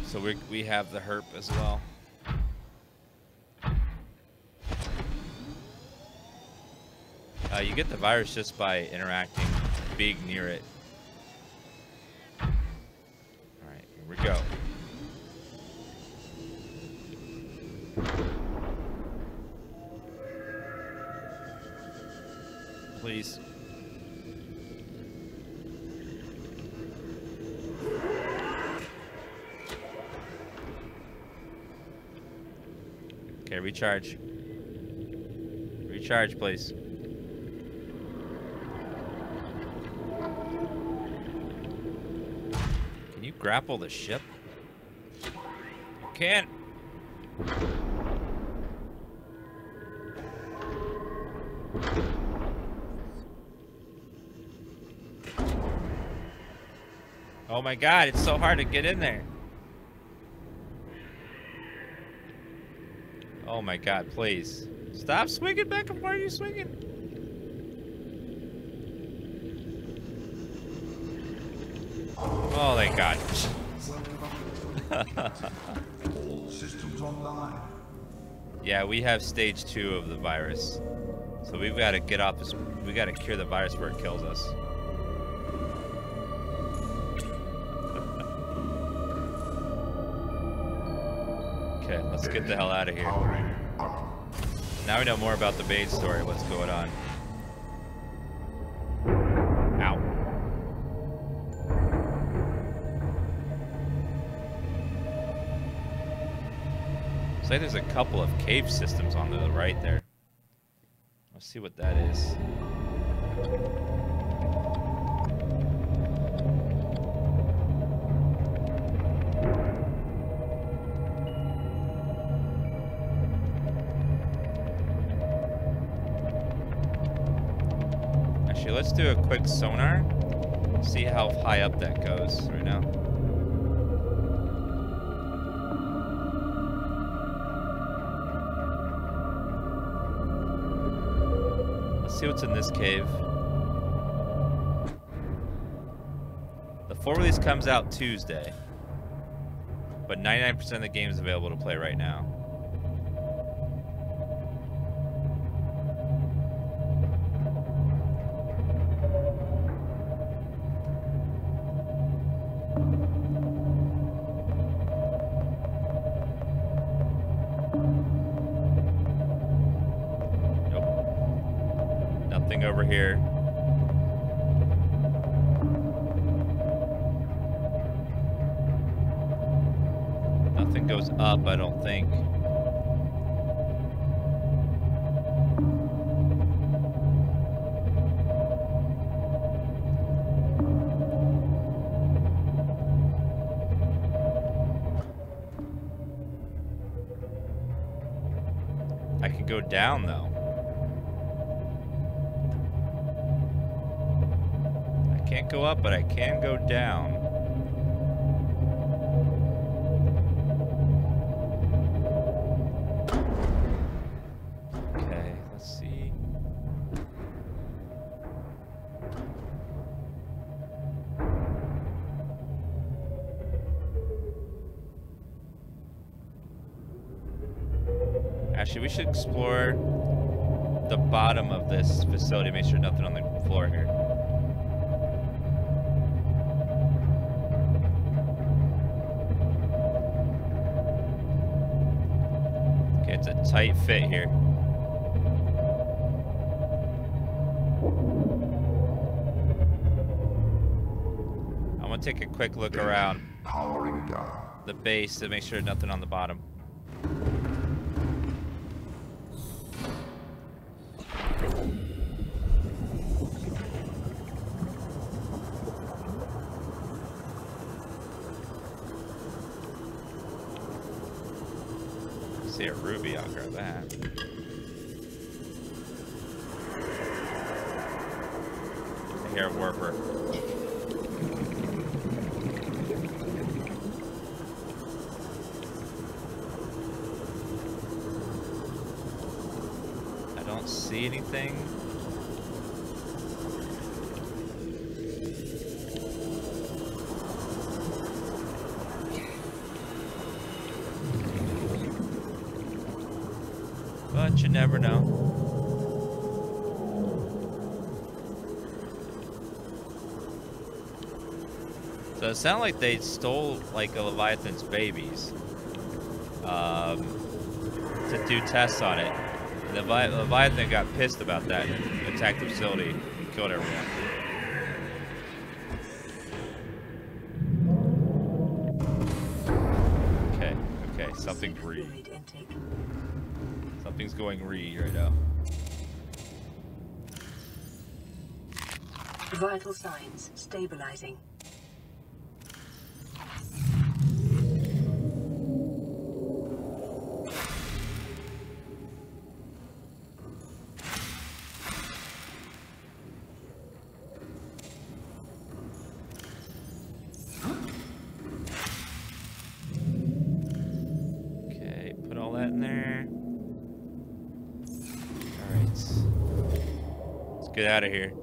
So we we have the herp as well. Uh, you get the virus just by interacting big near it. Recharge. Recharge, please. Can you grapple the ship? You can't. Oh my god, it's so hard to get in there. My god, please. Stop swinging back and forth, are you swinging? Oh, thank god. Yeah, we have stage two of the virus. So we've got to get off this. We got to cure the virus before it kills us. okay, let's get the hell out of here. Now we know more about the Bane story, what's going on. Ow. Looks like there's a couple of cave systems on the right there. Let's see what that is. Do a quick sonar. See how high up that goes right now. Let's see what's in this cave. The full release comes out Tuesday. But 99% of the game is available to play right now. Here. Down. Okay, let's see. Actually, we should explore the bottom of this facility, make sure nothing quick look around the base to make sure nothing on the bottom. See a ruby, I'll grab that. I hear a warper. I don't see anything. But you never know. Sounded like they stole like a Leviathan's babies um, to do tests on it. The Levi- Leviathan got pissed about that and attacked the facility and killed everyone. Okay, okay, something re. Something's going re right now. Vital signs stabilizing. Get out of here.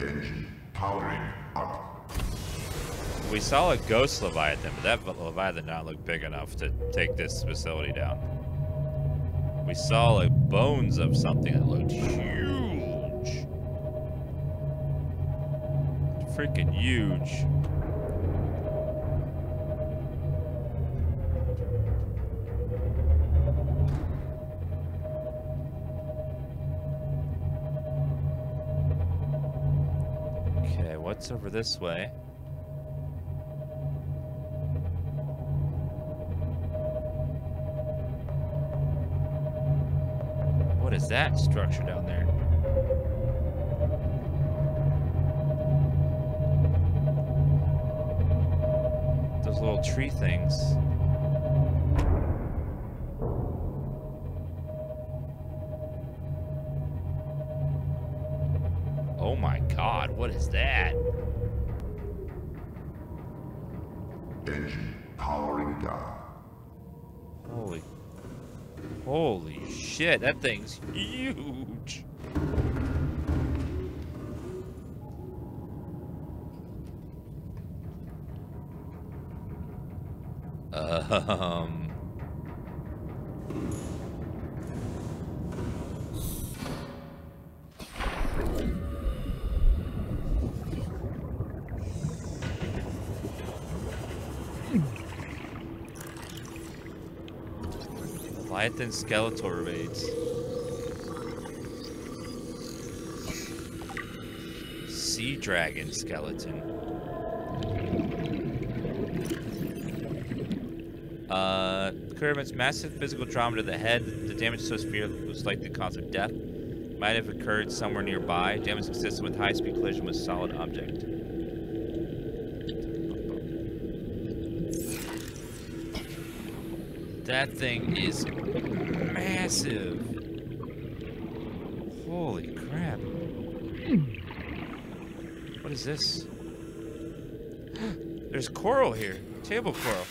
Engine powering up. We saw a ghost Leviathan, but that Leviathan did not look big enough to take this facility down. We saw like bones of something that looked huge. Freaking huge. What's over this way? What is that structure down there? Those little tree things. What is that? Engine powering down. Holy. Holy shit, that thing's huge. Um. Leviathan skeletal remains. Sea dragon skeleton. Uh, Kermit's massive physical trauma to the head, the damage so severe was likely the cause of death. Might have occurred somewhere nearby. Damage consistent with high-speed collision with solid object. That thing is massive. Holy crap. What is this? There's coral here. Table coral.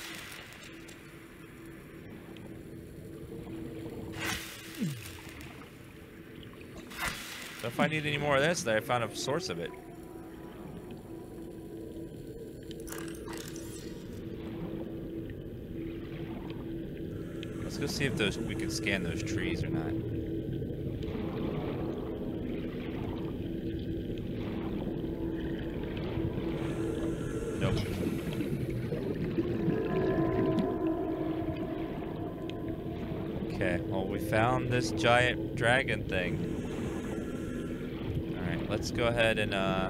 If I need any more of this, I found a source of it. Go see if those we can scan those trees or not. Nope. Okay, well we found this giant dragon thing. Alright, let's go ahead and uh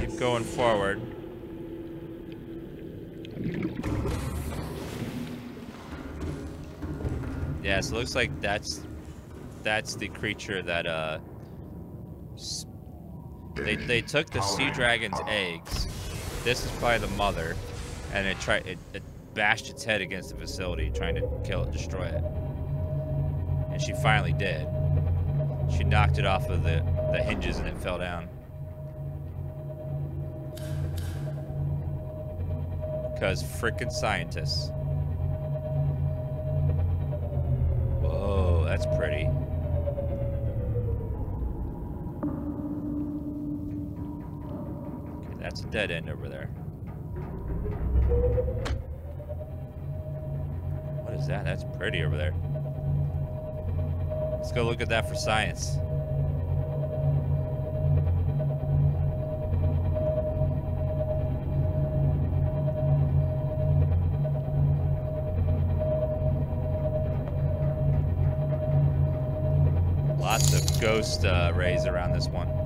keep going forward. Yeah, so it looks like that's that's the creature that uh they they took the sea dragon's eggs. This is probably the mother, and it tried it, it bashed its head against the facility, trying to kill it, destroy it. And she finally did. She knocked it off of the the hinges, and it fell down. Because frickin' scientists. Dead end over there. What is that? That's pretty over there. Let's go look at that for science. Lots of ghost uh, rays around this one.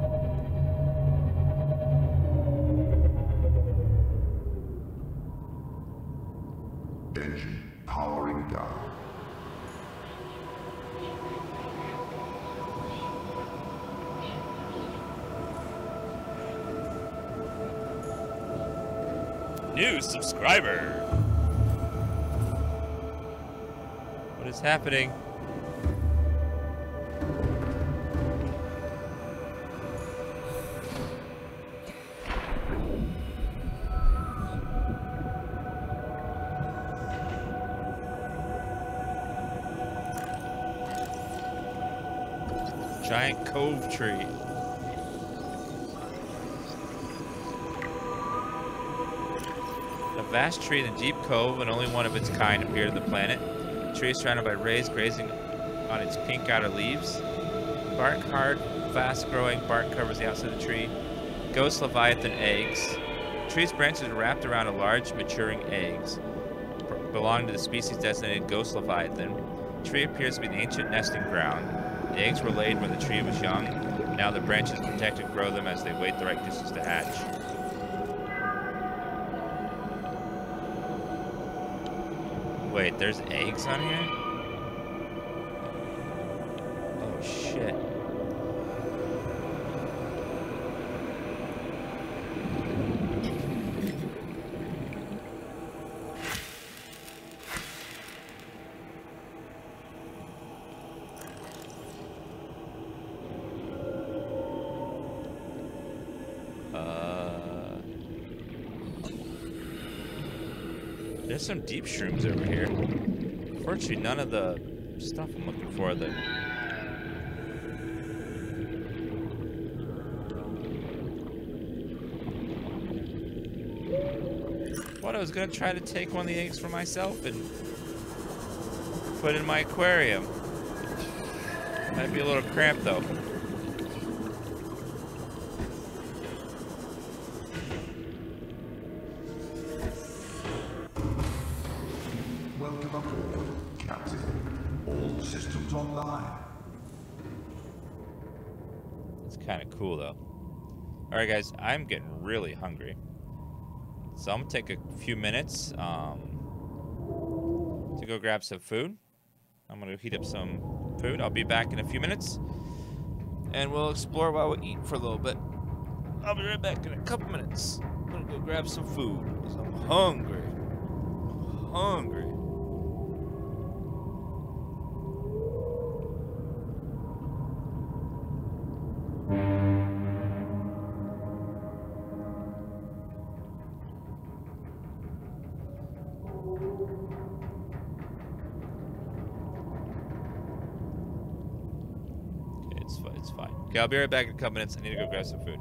Subscriber. What is happening? Giant cove tree. A vast tree in a deep cove and only one of its kind appeared on the planet. The tree surrounded by rays grazing on its pink outer leaves. Bark hard, fast growing bark covers the outside of the tree. Ghost leviathan eggs. The tree's branches are wrapped around a large maturing eggs belonging to the species designated ghost leviathan. The tree appears to be an ancient nesting ground. The eggs were laid when the tree was young. Now the branches protect and grow them as they wait the right distance to hatch. Wait, there's eggs on here? Some deep shrooms over here. Fortunately, none of the stuff I'm looking for. The what I was gonna try to take one of the eggs for myself and put in my aquarium. Might be a little cramped though. Right, guys, I'm getting really hungry, so I'm gonna take a few minutes um, to go grab some food. I'm gonna heat up some food. I'll be back in a few minutes, and we'll explore while we eat for a little bit. I'll be right back in a couple minutes. I'm gonna go grab some food because I'm hungry. Hungry. Okay, I'll be right back in a couple minutes. I need to go grab some food.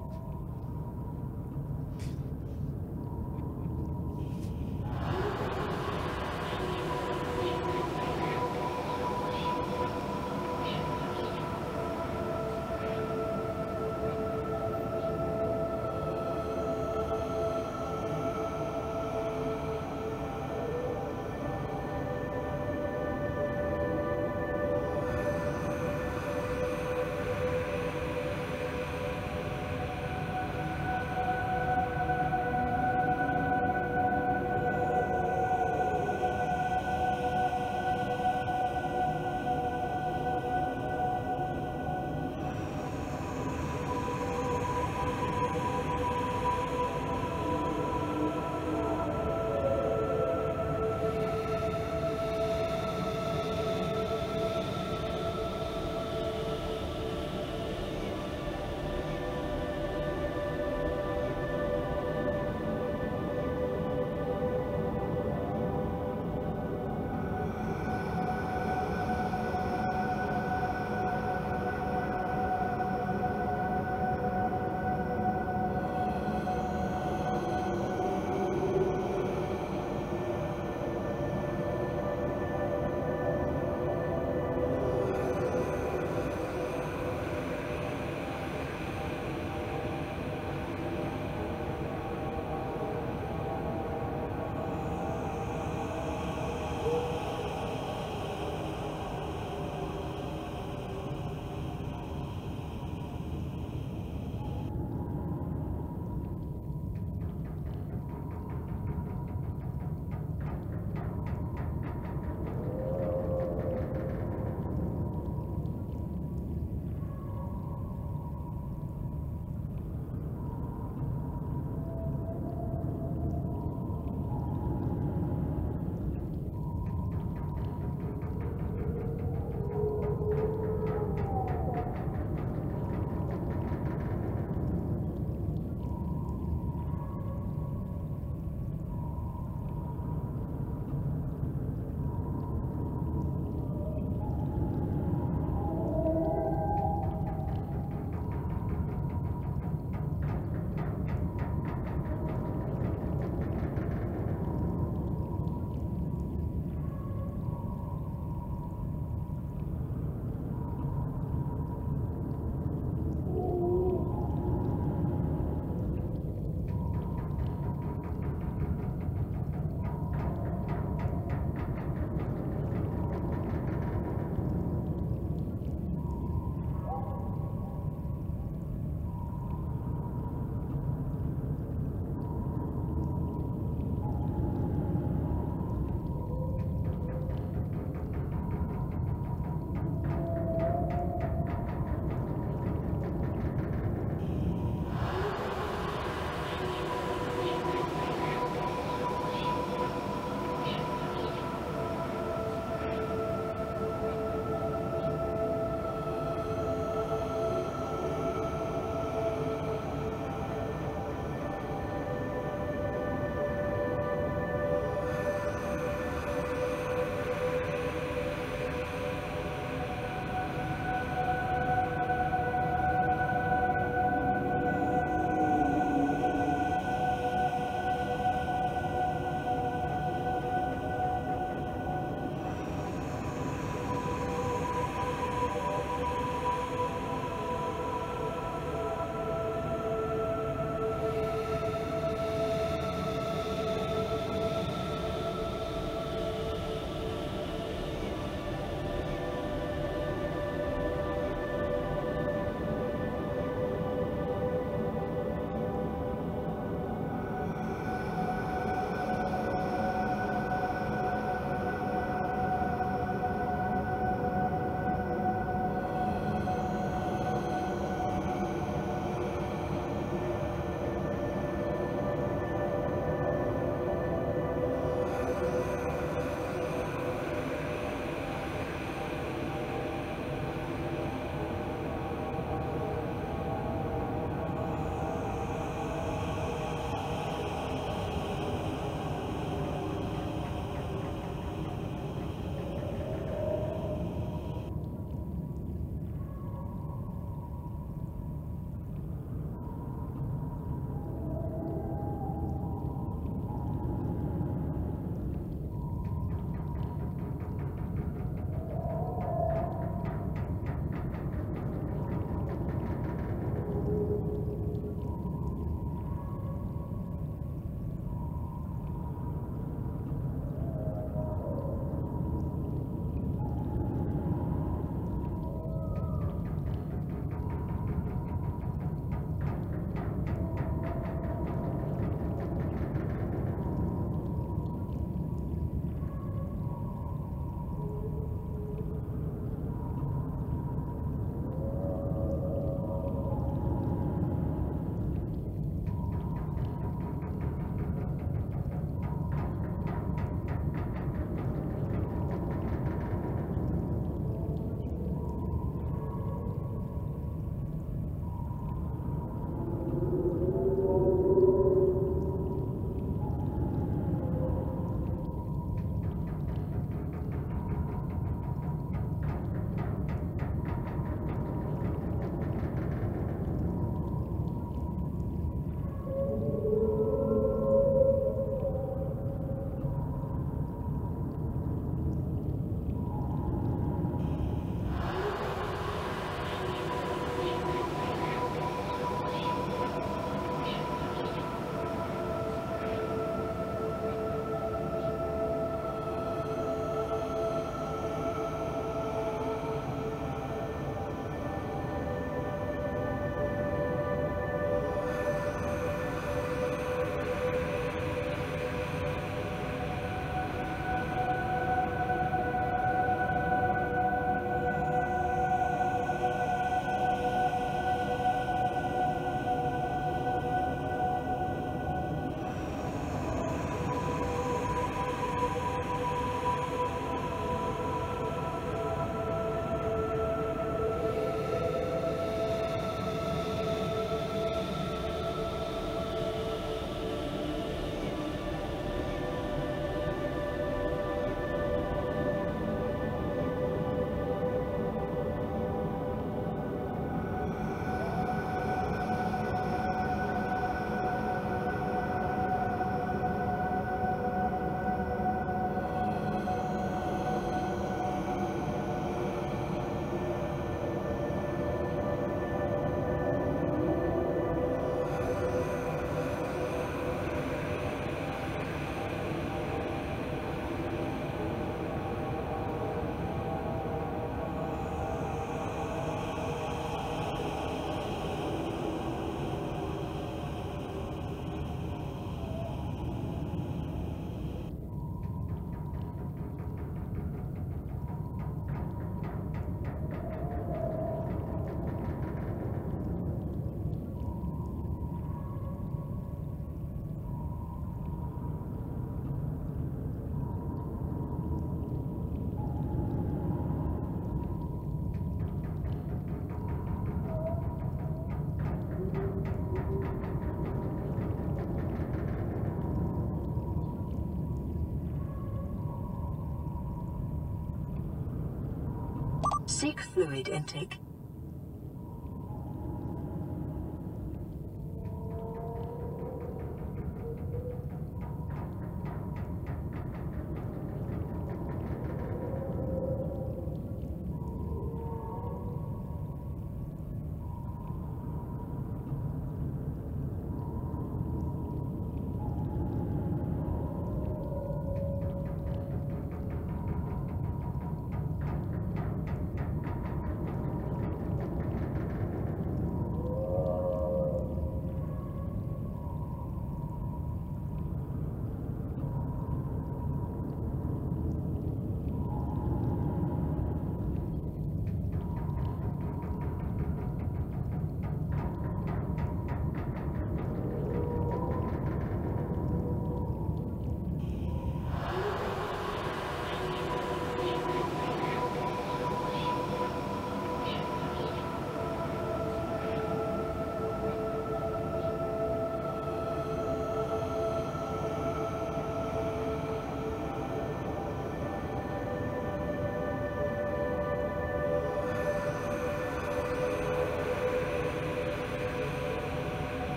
Fluid intake.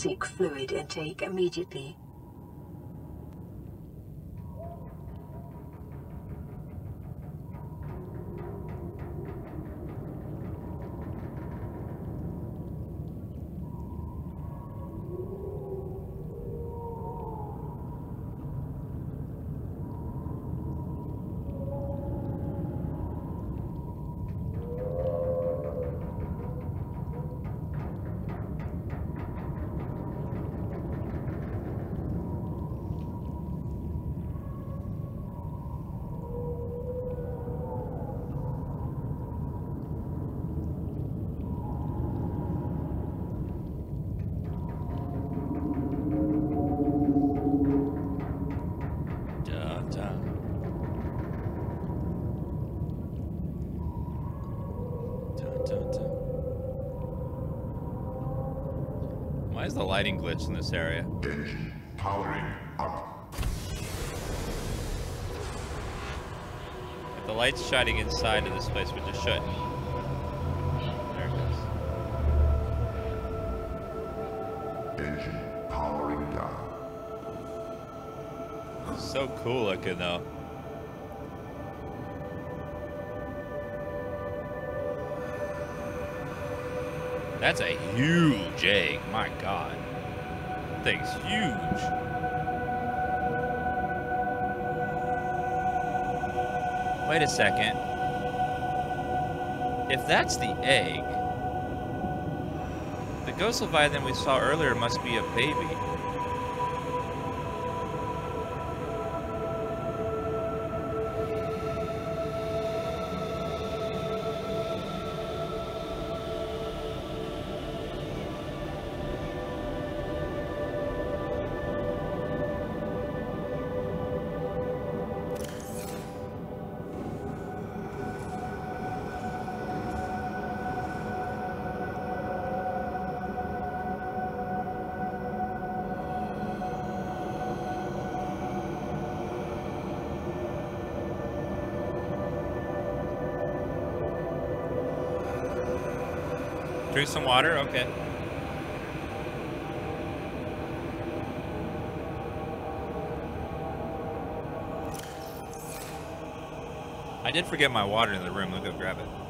Seek fluid intake immediately. Glitch in this area? Engine powering up. If the light's shining inside of this place, which it shouldn't. There it goes. Engine powering down. So cool looking though. That's a huge egg. My god. Thing's huge. Wait a second. If that's the egg, the ghost leviathan we saw earlier must be a baby. Drink some water. Okay. I did forget my water in the room. I'll go grab it.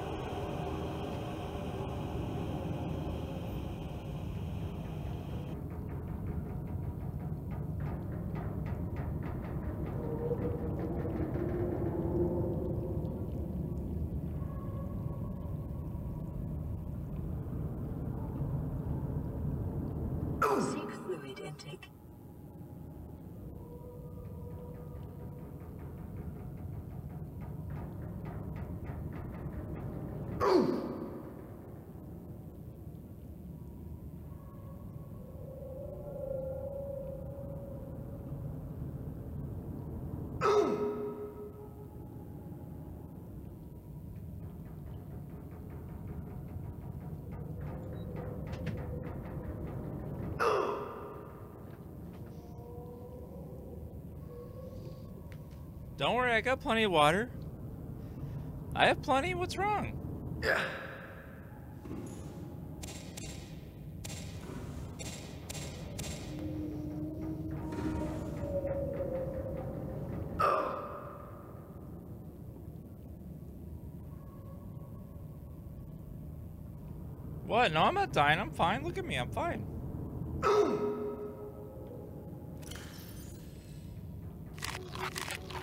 Don't worry, I got plenty of water. I have plenty. What's wrong? Yeah. What? No, I'm not dying. I'm fine. Look at me. I'm fine.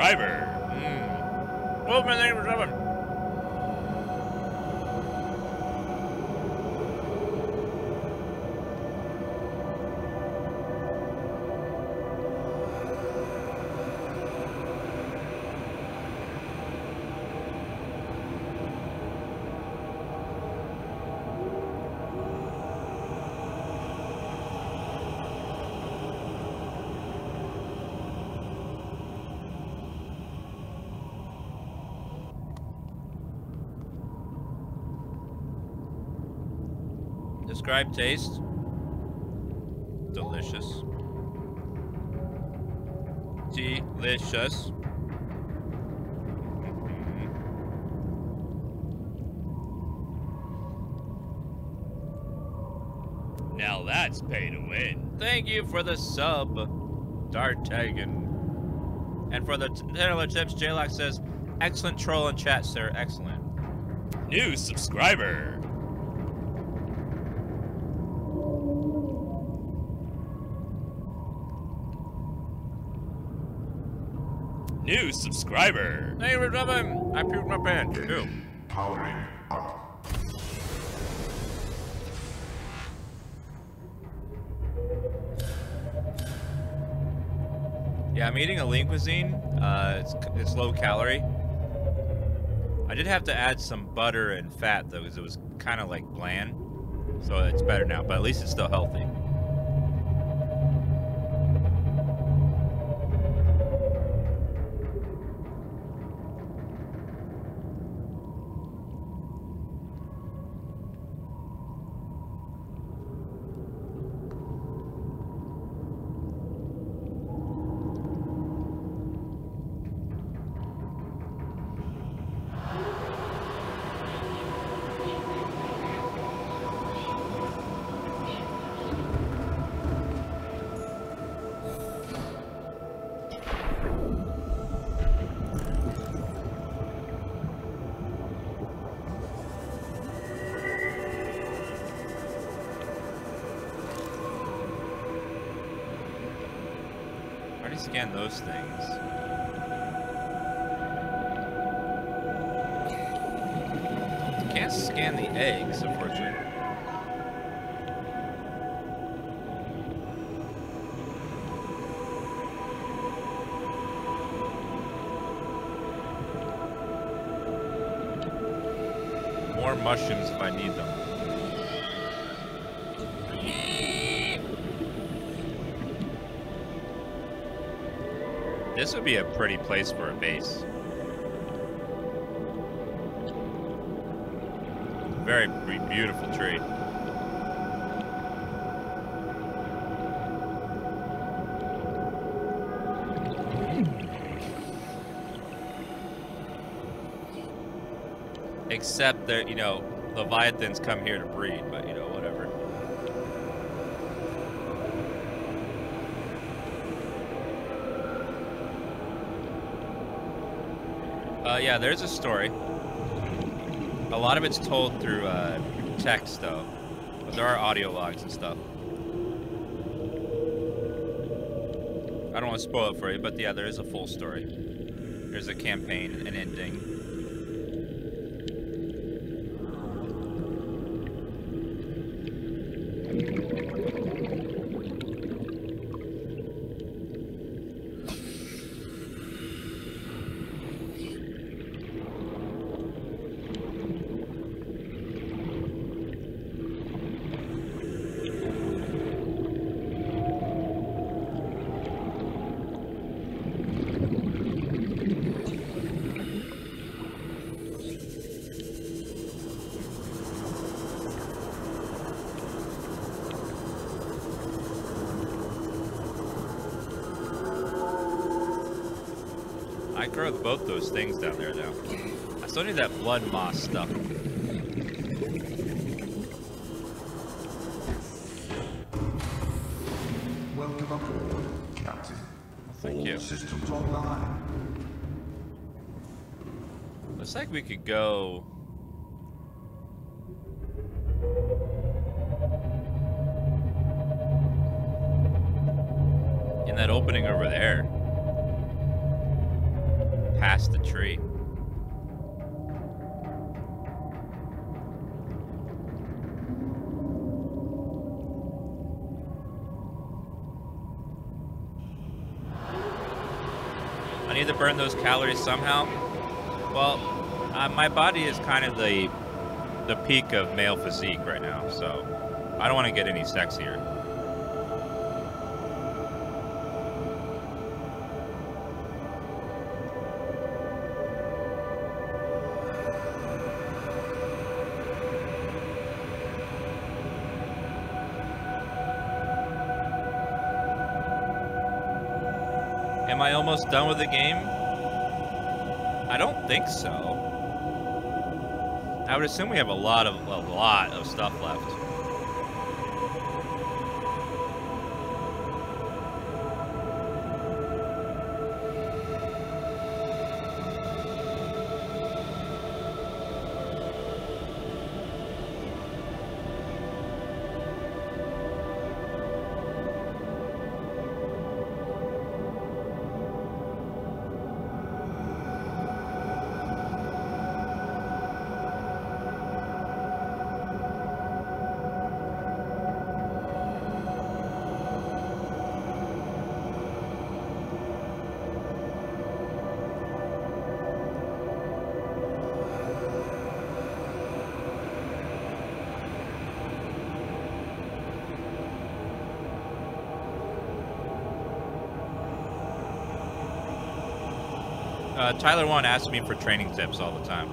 Subscriber. Describe taste. Delicious. Delicious. Mm-hmm. Now that's pay to win. Thank you for the sub, Dartagan. And for the Taylor tips, Jlock says, excellent troll in chat, sir. Excellent. New subscriber. Subscriber. Hey, we're coming. I puked my pants. Too. Powering up. Yeah, I'm eating a lean cuisine. Uh, it's, it's low calorie. I did have to add some butter and fat though, because it was kind of like bland. So it's better now, but at least it's still healthy. Scan those things. Can't scan the eggs, unfortunately. More mushrooms if I need them. This would be a pretty place for a base. Very beautiful tree. Except that, you know, Leviathans come here to breed, but, you know, yeah, there's a story. A lot of it's told through uh, text, though. But there are audio logs and stuff. I don't want to spoil it for you, but yeah, there is a full story. There's a campaign, an ending. I grow both those things down there now. Need that blood moss stuff. Welcome aboard, Captain. thank All you. systems online. Looks like we could go. In that opening over there. Past the tree. Burn those calories somehow. Well, uh, my body is kind of the the peak of male physique right now, so I don't want to get any sexier. Almost done with the game? I don't think so. I would assume we have a lot of a lot of stuff left. Uh, Tyler One asks me for training tips all the time.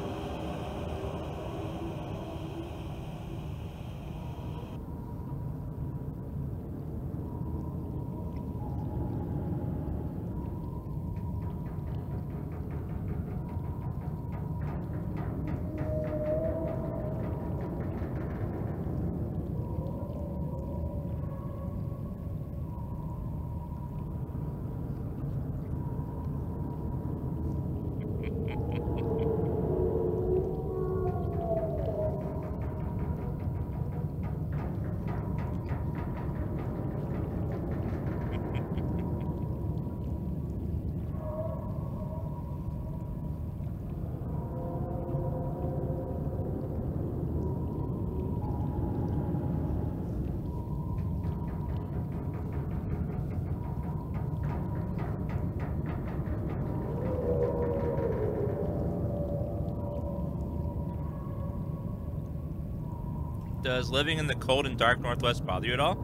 Does living in the cold and dark Northwest bother you at all?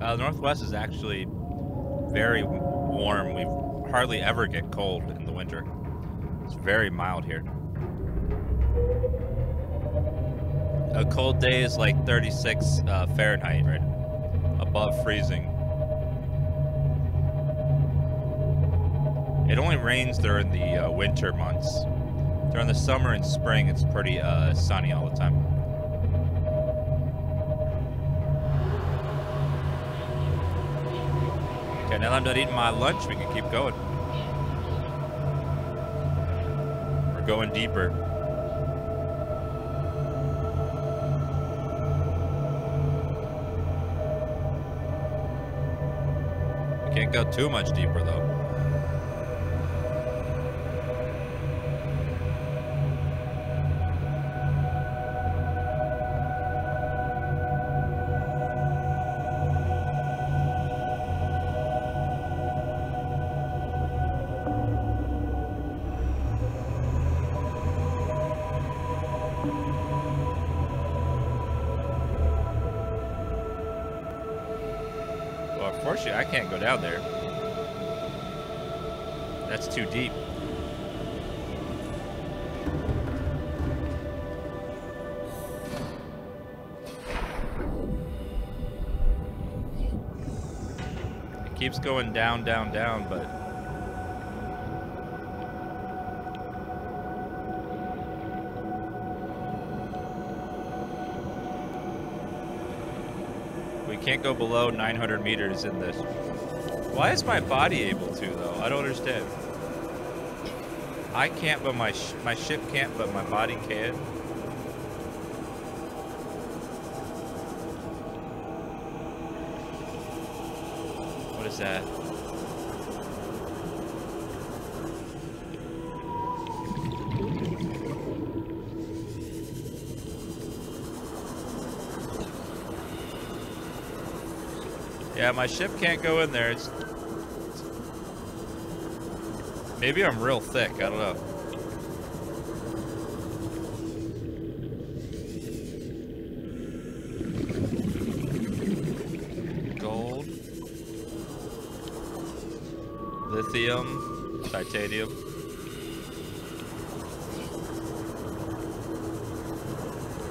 Uh, the Northwest is actually very warm. We hardly ever get cold in the winter. It's very mild here. A cold day is like 36 uh, Fahrenheit, right? Above freezing. It only rains during the uh, winter months. During the summer and spring, it's pretty uh, sunny all the time. Okay, now that I'm done eating my lunch, we can keep going. We're going deeper. We can't go too much deeper, though. Down there. That's too deep. It keeps going down, down, down, but... can't go below 900 meters in this. Why is my body able to, though? I don't understand. I can't, but my sh my ship can't, but my body can. Yeah, my ship can't go in there. It's Maybe I'm real thick. I don't know. Gold. Lithium. Titanium.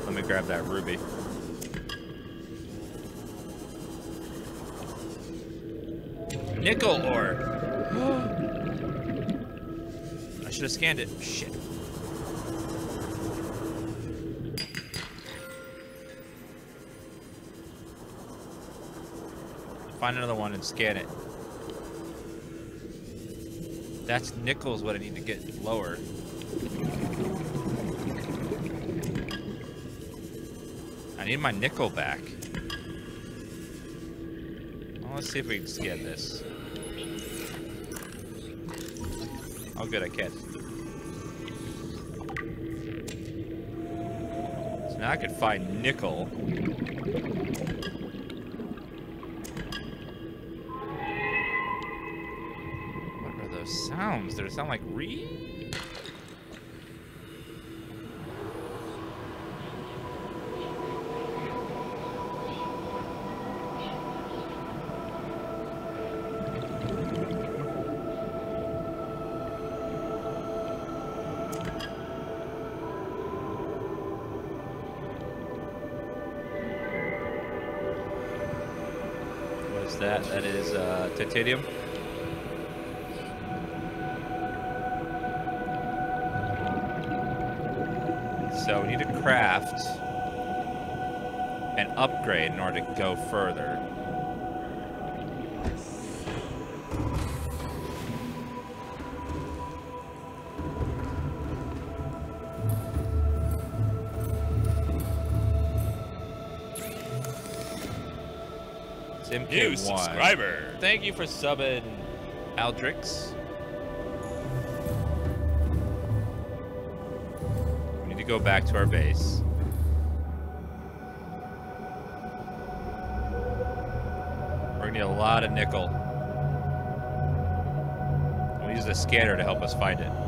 Let me grab that ruby. Nickel ore. I should have scanned it. Shit. Find another one and scan it. That's nickel's what I need to get lower. I need my nickel back. Well, let's see if we can scan this. Oh, good, I can. So now I can find nickel. What are those sounds? Do they sound like re? Titanium. So we need to craft an upgrade in order to go further. New K1. subscriber. Thank you for subbing, Aldrix. We need to go back to our base. We're gonna need a lot of nickel. We'll use the scanner to help us find it.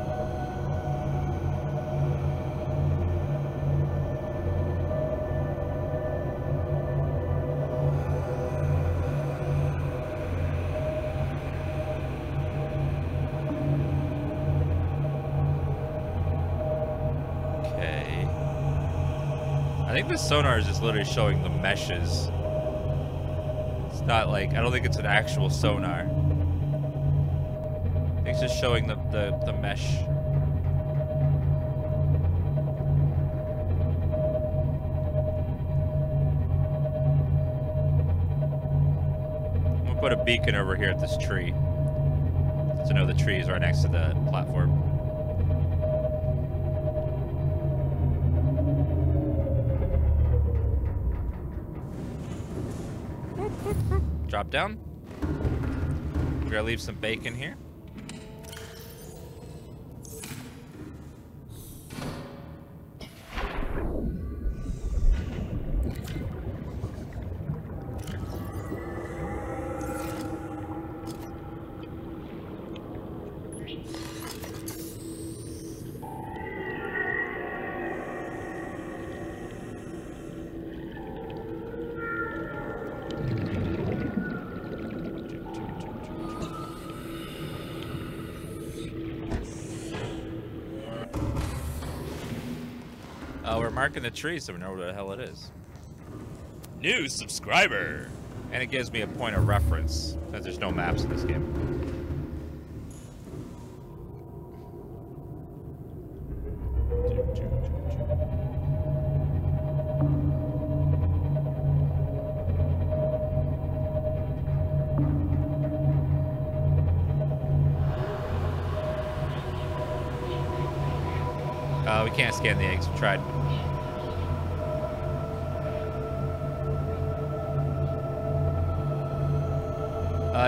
Sonar is just literally showing the meshes. It's not like, I don't think it's an actual sonar. It's just showing the, the, the mesh. I'm gonna put a beacon over here at this tree. To know the tree is right next to the platform. Drop down. We're gonna leave some bacon here. Marking the tree so we know where the hell it is. New subscriber! And it gives me a point of reference, since there's no maps in this game.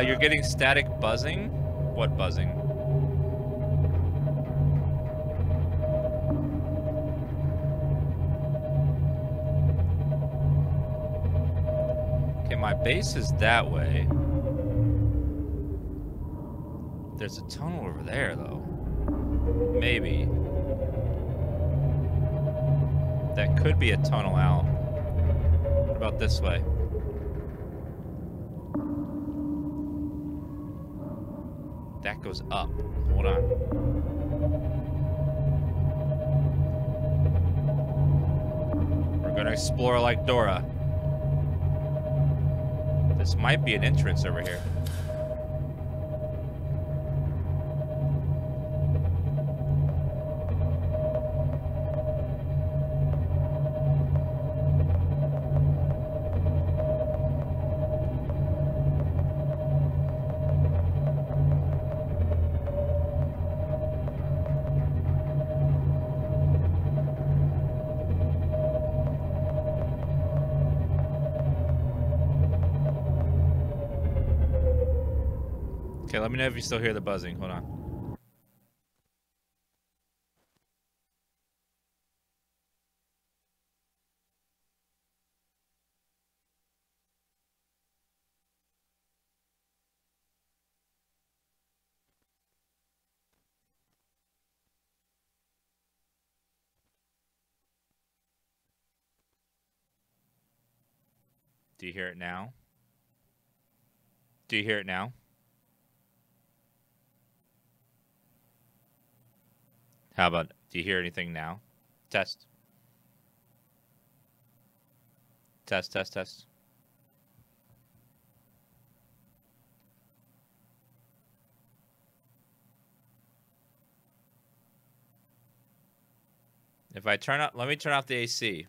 Uh, you're getting static buzzing? What buzzing? Okay, my base is that way. There's a tunnel over there, though. Maybe. That could be a tunnel out. What about this way? That goes up. Hold on. We're gonna explore like Dora. This might be an entrance over here. Let me know if you still hear the buzzing. Hold on. Do you hear it now? Do you hear it now? How about, do you hear anything now? Test. Test, test, test. If I turn up, let me turn off the AC.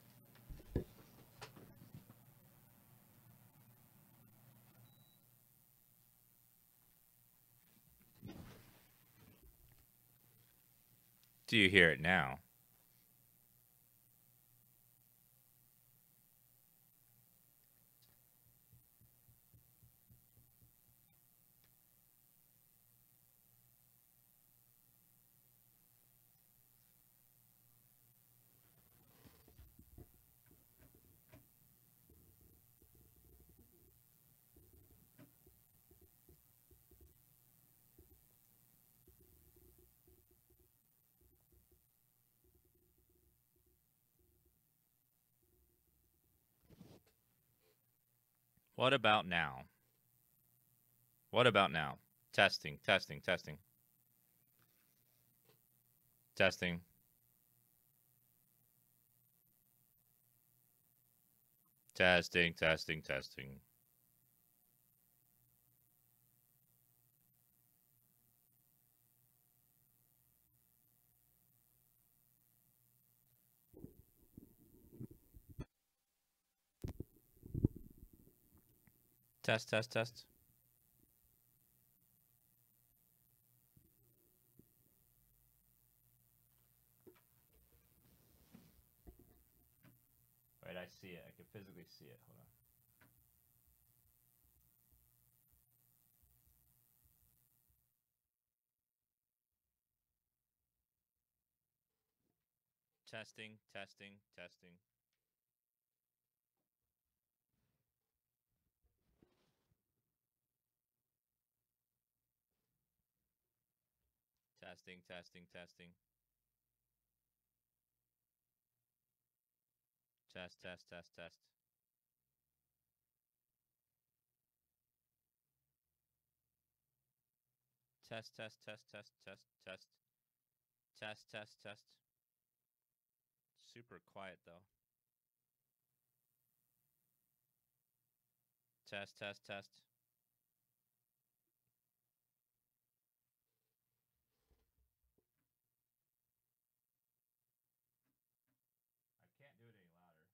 Do you hear it now? What about now? What about now? Testing, testing, testing. Testing. Testing, testing, testing. Test, test, test. Wait, I see it. I can physically see it. Hold on. Testing, testing, testing. Testing, testing, testing. Test, test, test, test. Test, test, test, test, test, test. Test, test, test. Super quiet though. Test, test, test. I can't do it any louder.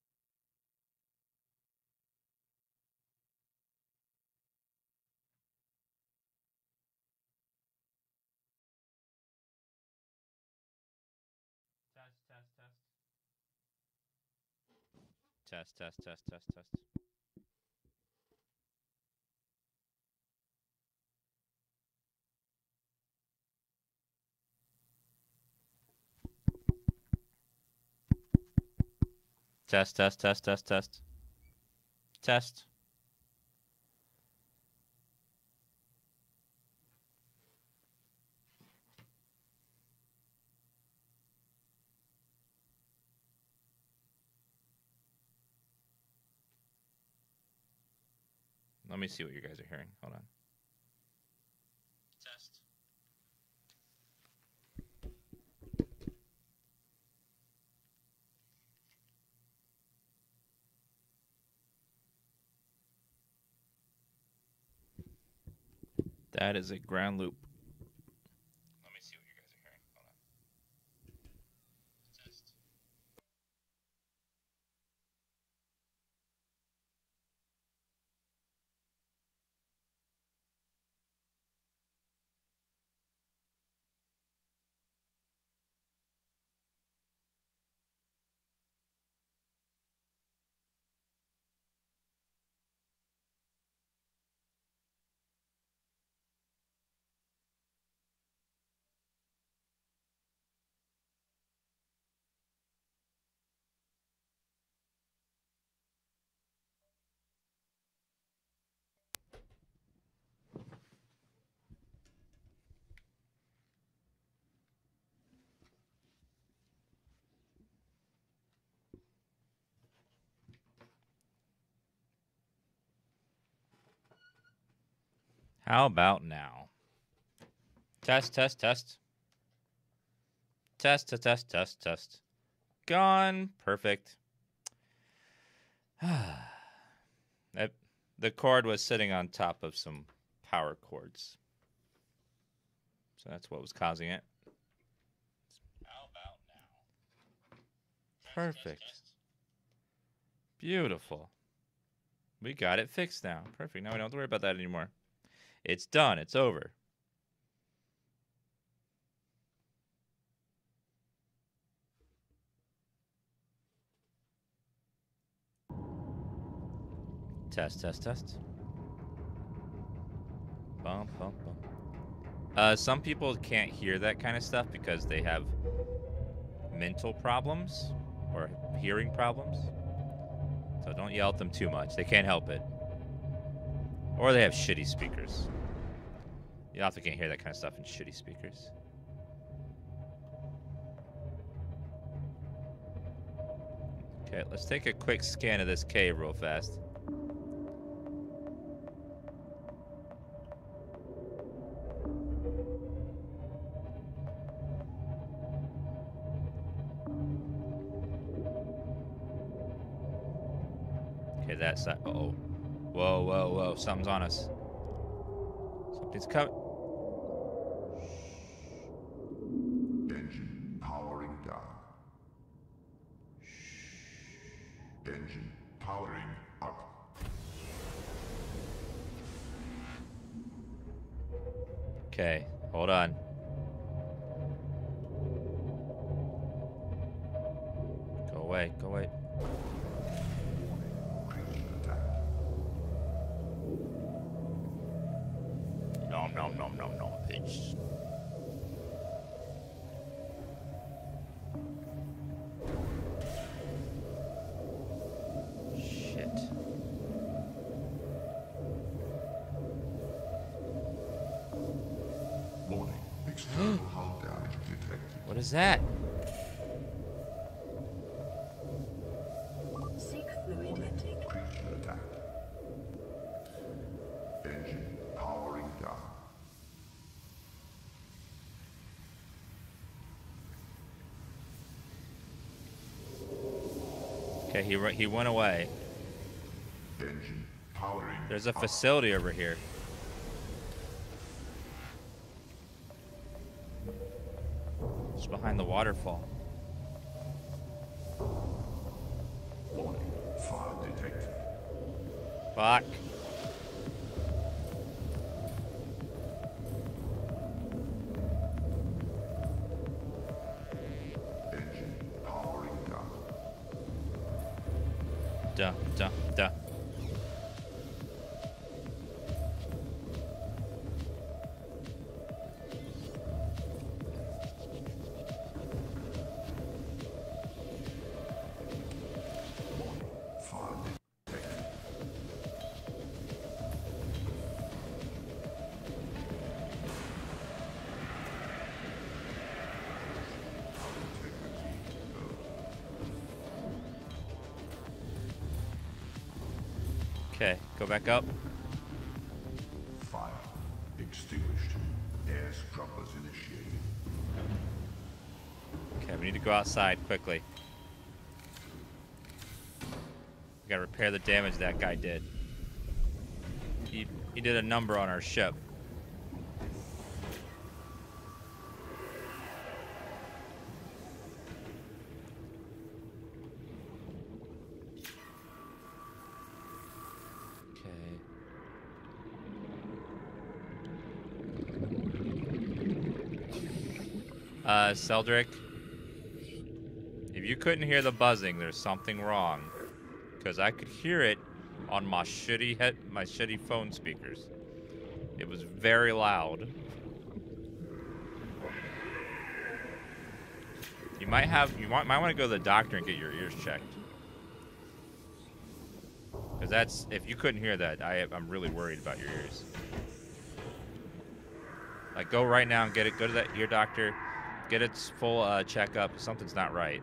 Test, test, test. Test, test, test, test, test. Test, test, test, test, test. Test. Let me see what you guys are hearing. Hold on. Test. That is a ground loop. Let me see what you guys are hearing. Hold on. Test. How about now? Test, test, test. Test, test, test, test, test. Gone. Perfect. That- the cord was sitting on top of some power cords. So that's what was causing it. How about now? Perfect. Beautiful. We got it fixed now. Perfect. Now we don't have to worry about that anymore. It's done. It's over. Test, test, test. Bum, bum, bum. Uh, some people can't hear that kind of stuff because they have mental problems or hearing problems. So don't yell at them too much. They can't help it. Or they have shitty speakers. You often can't hear that kind of stuff in shitty speakers. Okay, let's take a quick scan of this cave real fast. Something's on us. Something's coming. What is that? Seek fluid intake. Creature attack. Engine powering down. Okay, he he went away. There's a facility over here. Behind the waterfall. Warning. Fire detected. Fuck. Back up. Fire extinguished. Air scrubbers initiated. Okay, we need to go outside quickly. We gotta repair the damage that guy did. He he did a number on our ship. Okay. Seldrick, if you couldn't hear the buzzing, there's something wrong. Because I could hear it on my shitty head, my shitty phone speakers. It was very loud. You might have, you might, might want to go to the doctor and get your ears checked. Because that's, if you couldn't hear that, I, I'm really worried about your ears. Like, go right now and get it. Go to that ear doctor. Get its full uh, checkup. Something's not right.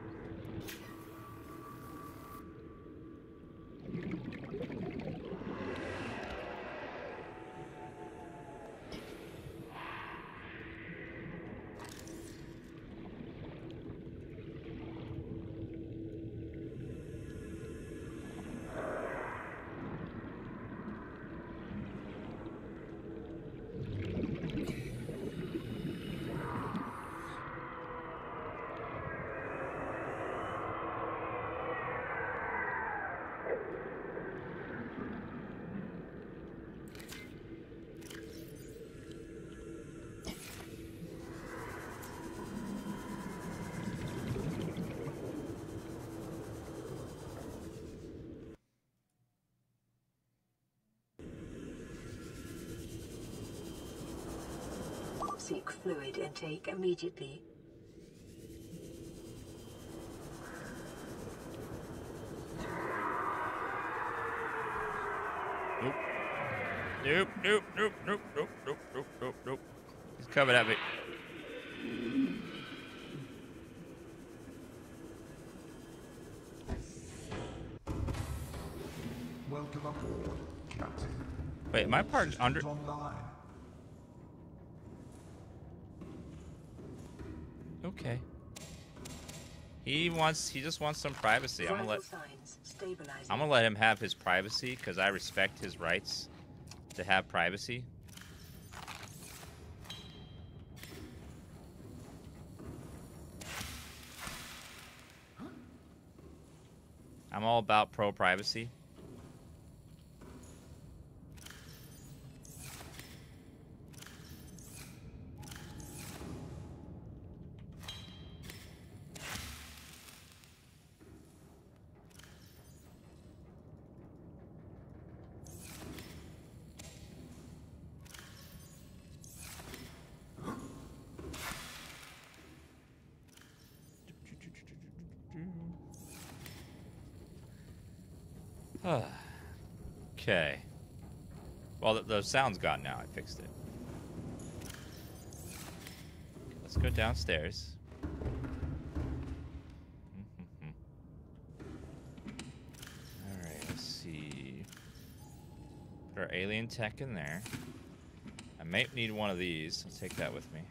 Seek fluid intake immediately. Nope. Nope, nope, nope, nope, nope, nope, nope, nope, nope. He's coming at me. Welcome aboard, Captain. Wait, my part under. Online. Wants. He just wants some privacy. I'm gonna let. I'm gonna let him have his privacy because I respect his rights to have privacy. I'm all about pro privacy. Okay. Well, the, the sound's gone now. I fixed it. Let's go downstairs. Alright, let's see. Put our alien tech in there. I might need one of these. I'll take that with me.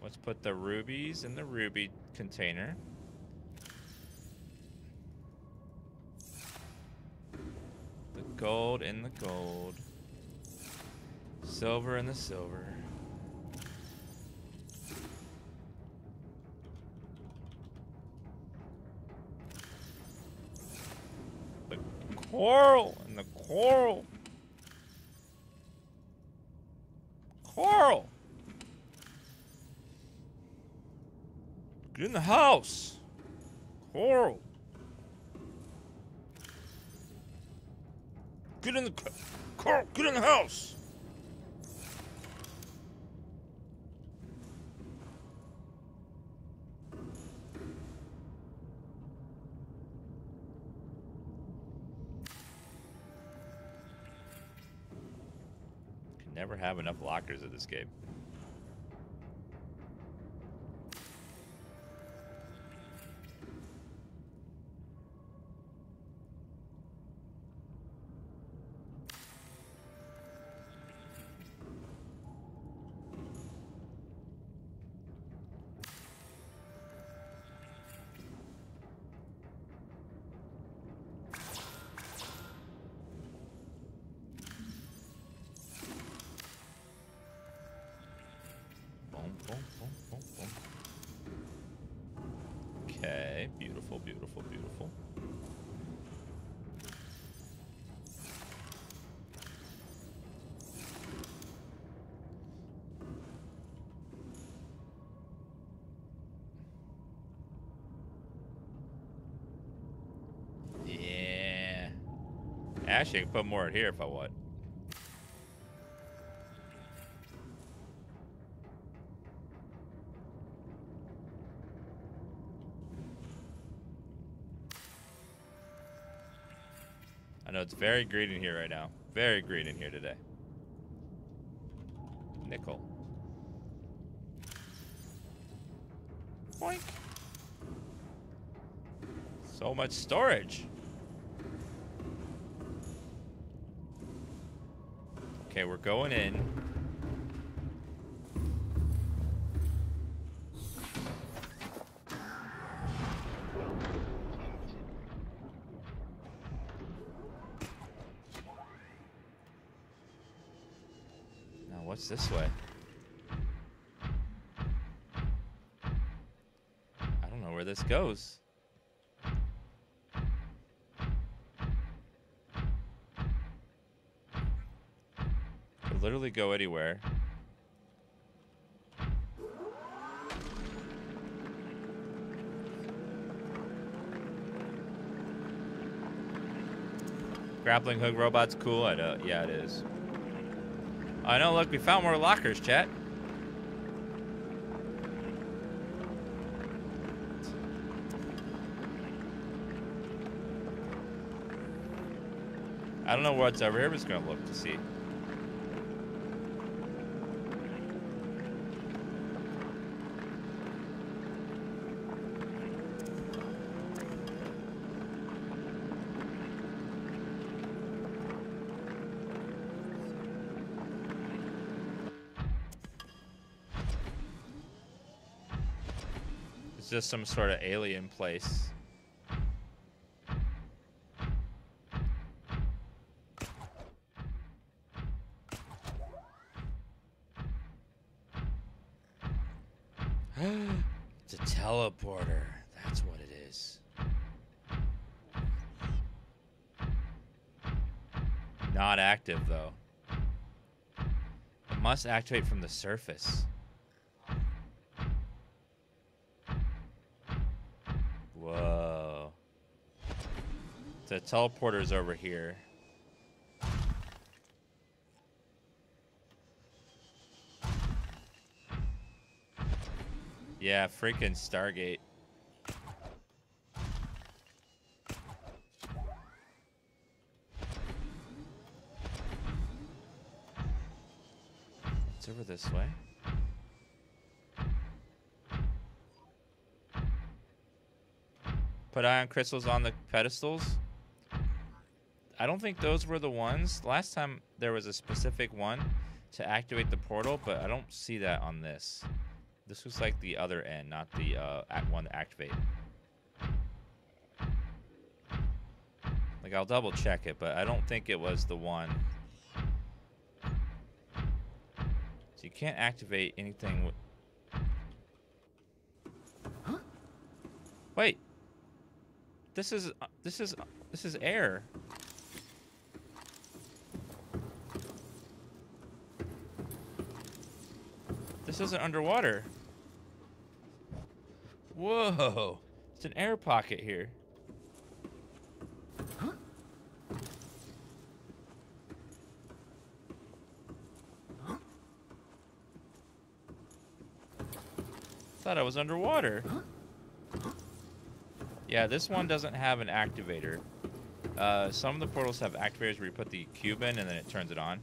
Let's put the rubies in the ruby container. Gold in the gold. Silver in the silver. The coral and the coral. Coral. Get in the house. Coral. Get in the ca- Carl, get in the house. Can never have enough lockers in this game. Actually, I can put more in here if I want. I know it's very green in here right now. Very green in here today. Nickel. Boink. So much storage. Okay, we're going in. Now, what's this way? Literally go anywhere. Grappling hook robot's cool. I know. Yeah, it is. I know. Look, we found more lockers, chat. I don't know what's over here. We're just gonna look to see. It's just some sort of alien place. it's a teleporter. That's what it is. Not active, though. It must activate from the surface. Whoa. The teleporter's over here. Yeah, freaking Stargate. It's over this way. Put ion crystals on the pedestals. I don't think those were the ones. Last time there was a specific one to activate the portal, but I don't see that on this. This looks like the other end, not the uh, one to activate. Like, I'll double check it, but I don't think it was the one. So you can't activate anything. Wait. This is uh, this is uh, this is air. This isn't underwater. Whoa. It's an air pocket here. Thought I was underwater. Yeah, this one doesn't have an activator. Uh, some of the portals have activators where you put the cube in and then it turns it on.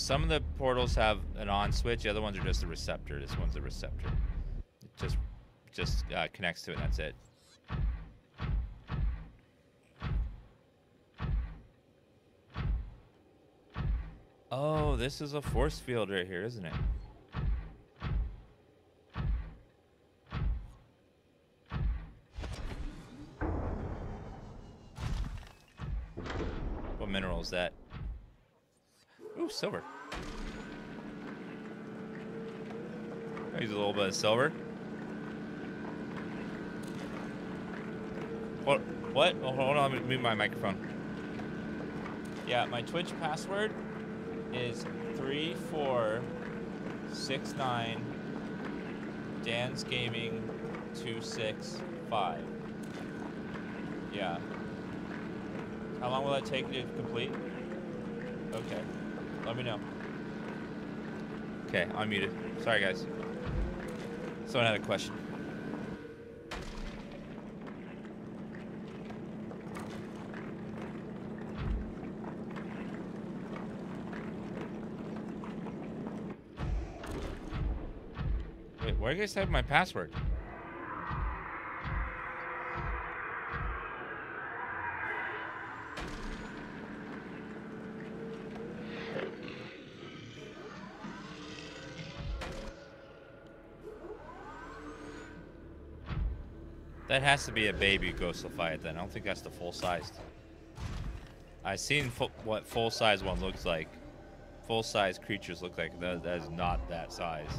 Some of the portals have an on switch. The other ones are just a receptor. This one's a receptor. It just just uh, connects to it. That's it. Oh, this is a force field right here, isn't it? What mineral is that? Silver. Use a little bit of silver. What? What? Oh, hold on, let me move my microphone. Yeah, my Twitch password is three four six nine Dan's Gaming two six five. Yeah. How long will that take to complete? Okay. Let me know. Okay, I'm muted. Sorry, guys. Someone had a question. Wait, do you guys have my password? That has to be a baby Ghost Leviathan then. I don't think that's the full sized. I've seen fu- what full size one looks like. Full size creatures look like. That, that is not that size.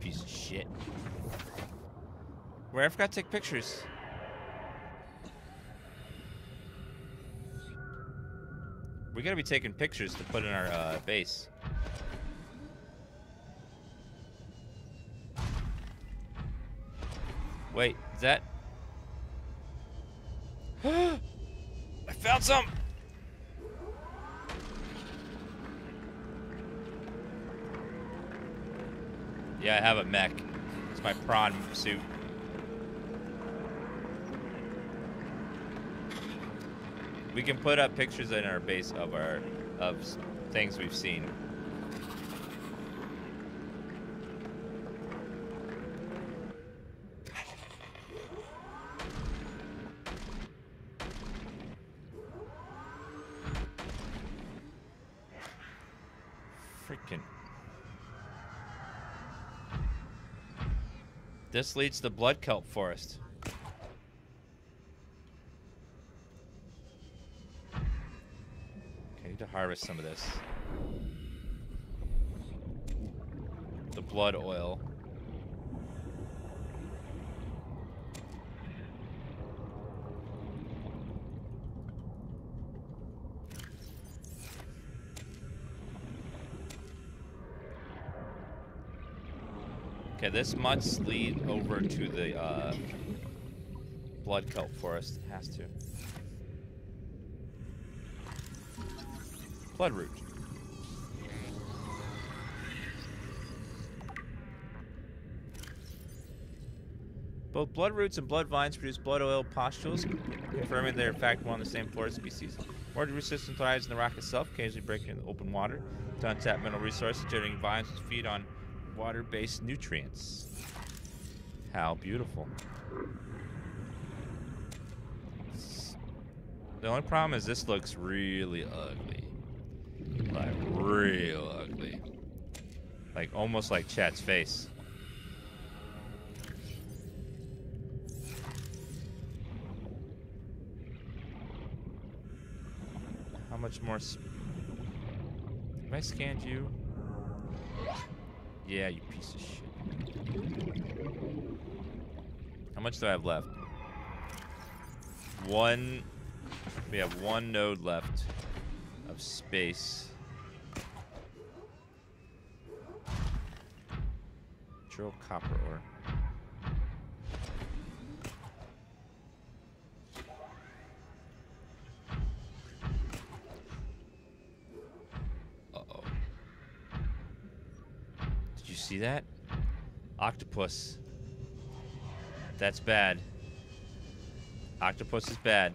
Piece of shit. Where I forgot to take pictures. We gotta be taking pictures to put in our uh, base. Wait, is that? I found some. Yeah, I have a mech. It's my prawn We can put up pictures in our base of our of things we've seen. Freaking. This leads to the blood kelp forest. Okay, to harvest some of this. The blood oil. Okay, this must lead over to the uh, blood kelp forest. It has to. Blood root. Both blood roots and blood vines produce blood oil pustules, confirming they're in fact one and the same flora species. Water resistant thrives in the rock itself, occasionally breaking in the open water. To untap mineral resources, generating vines which feed on water-based nutrients. How beautiful. The only problem is this looks really ugly. Like real ugly. Like almost like Chat's face. How much more? Have I scanned you? Yeah, you piece of shit. How much do I have left? One. We have one node left of space. Drill copper ore. Uh-oh. Did you see that? Octopus. That's bad. Octopus is bad.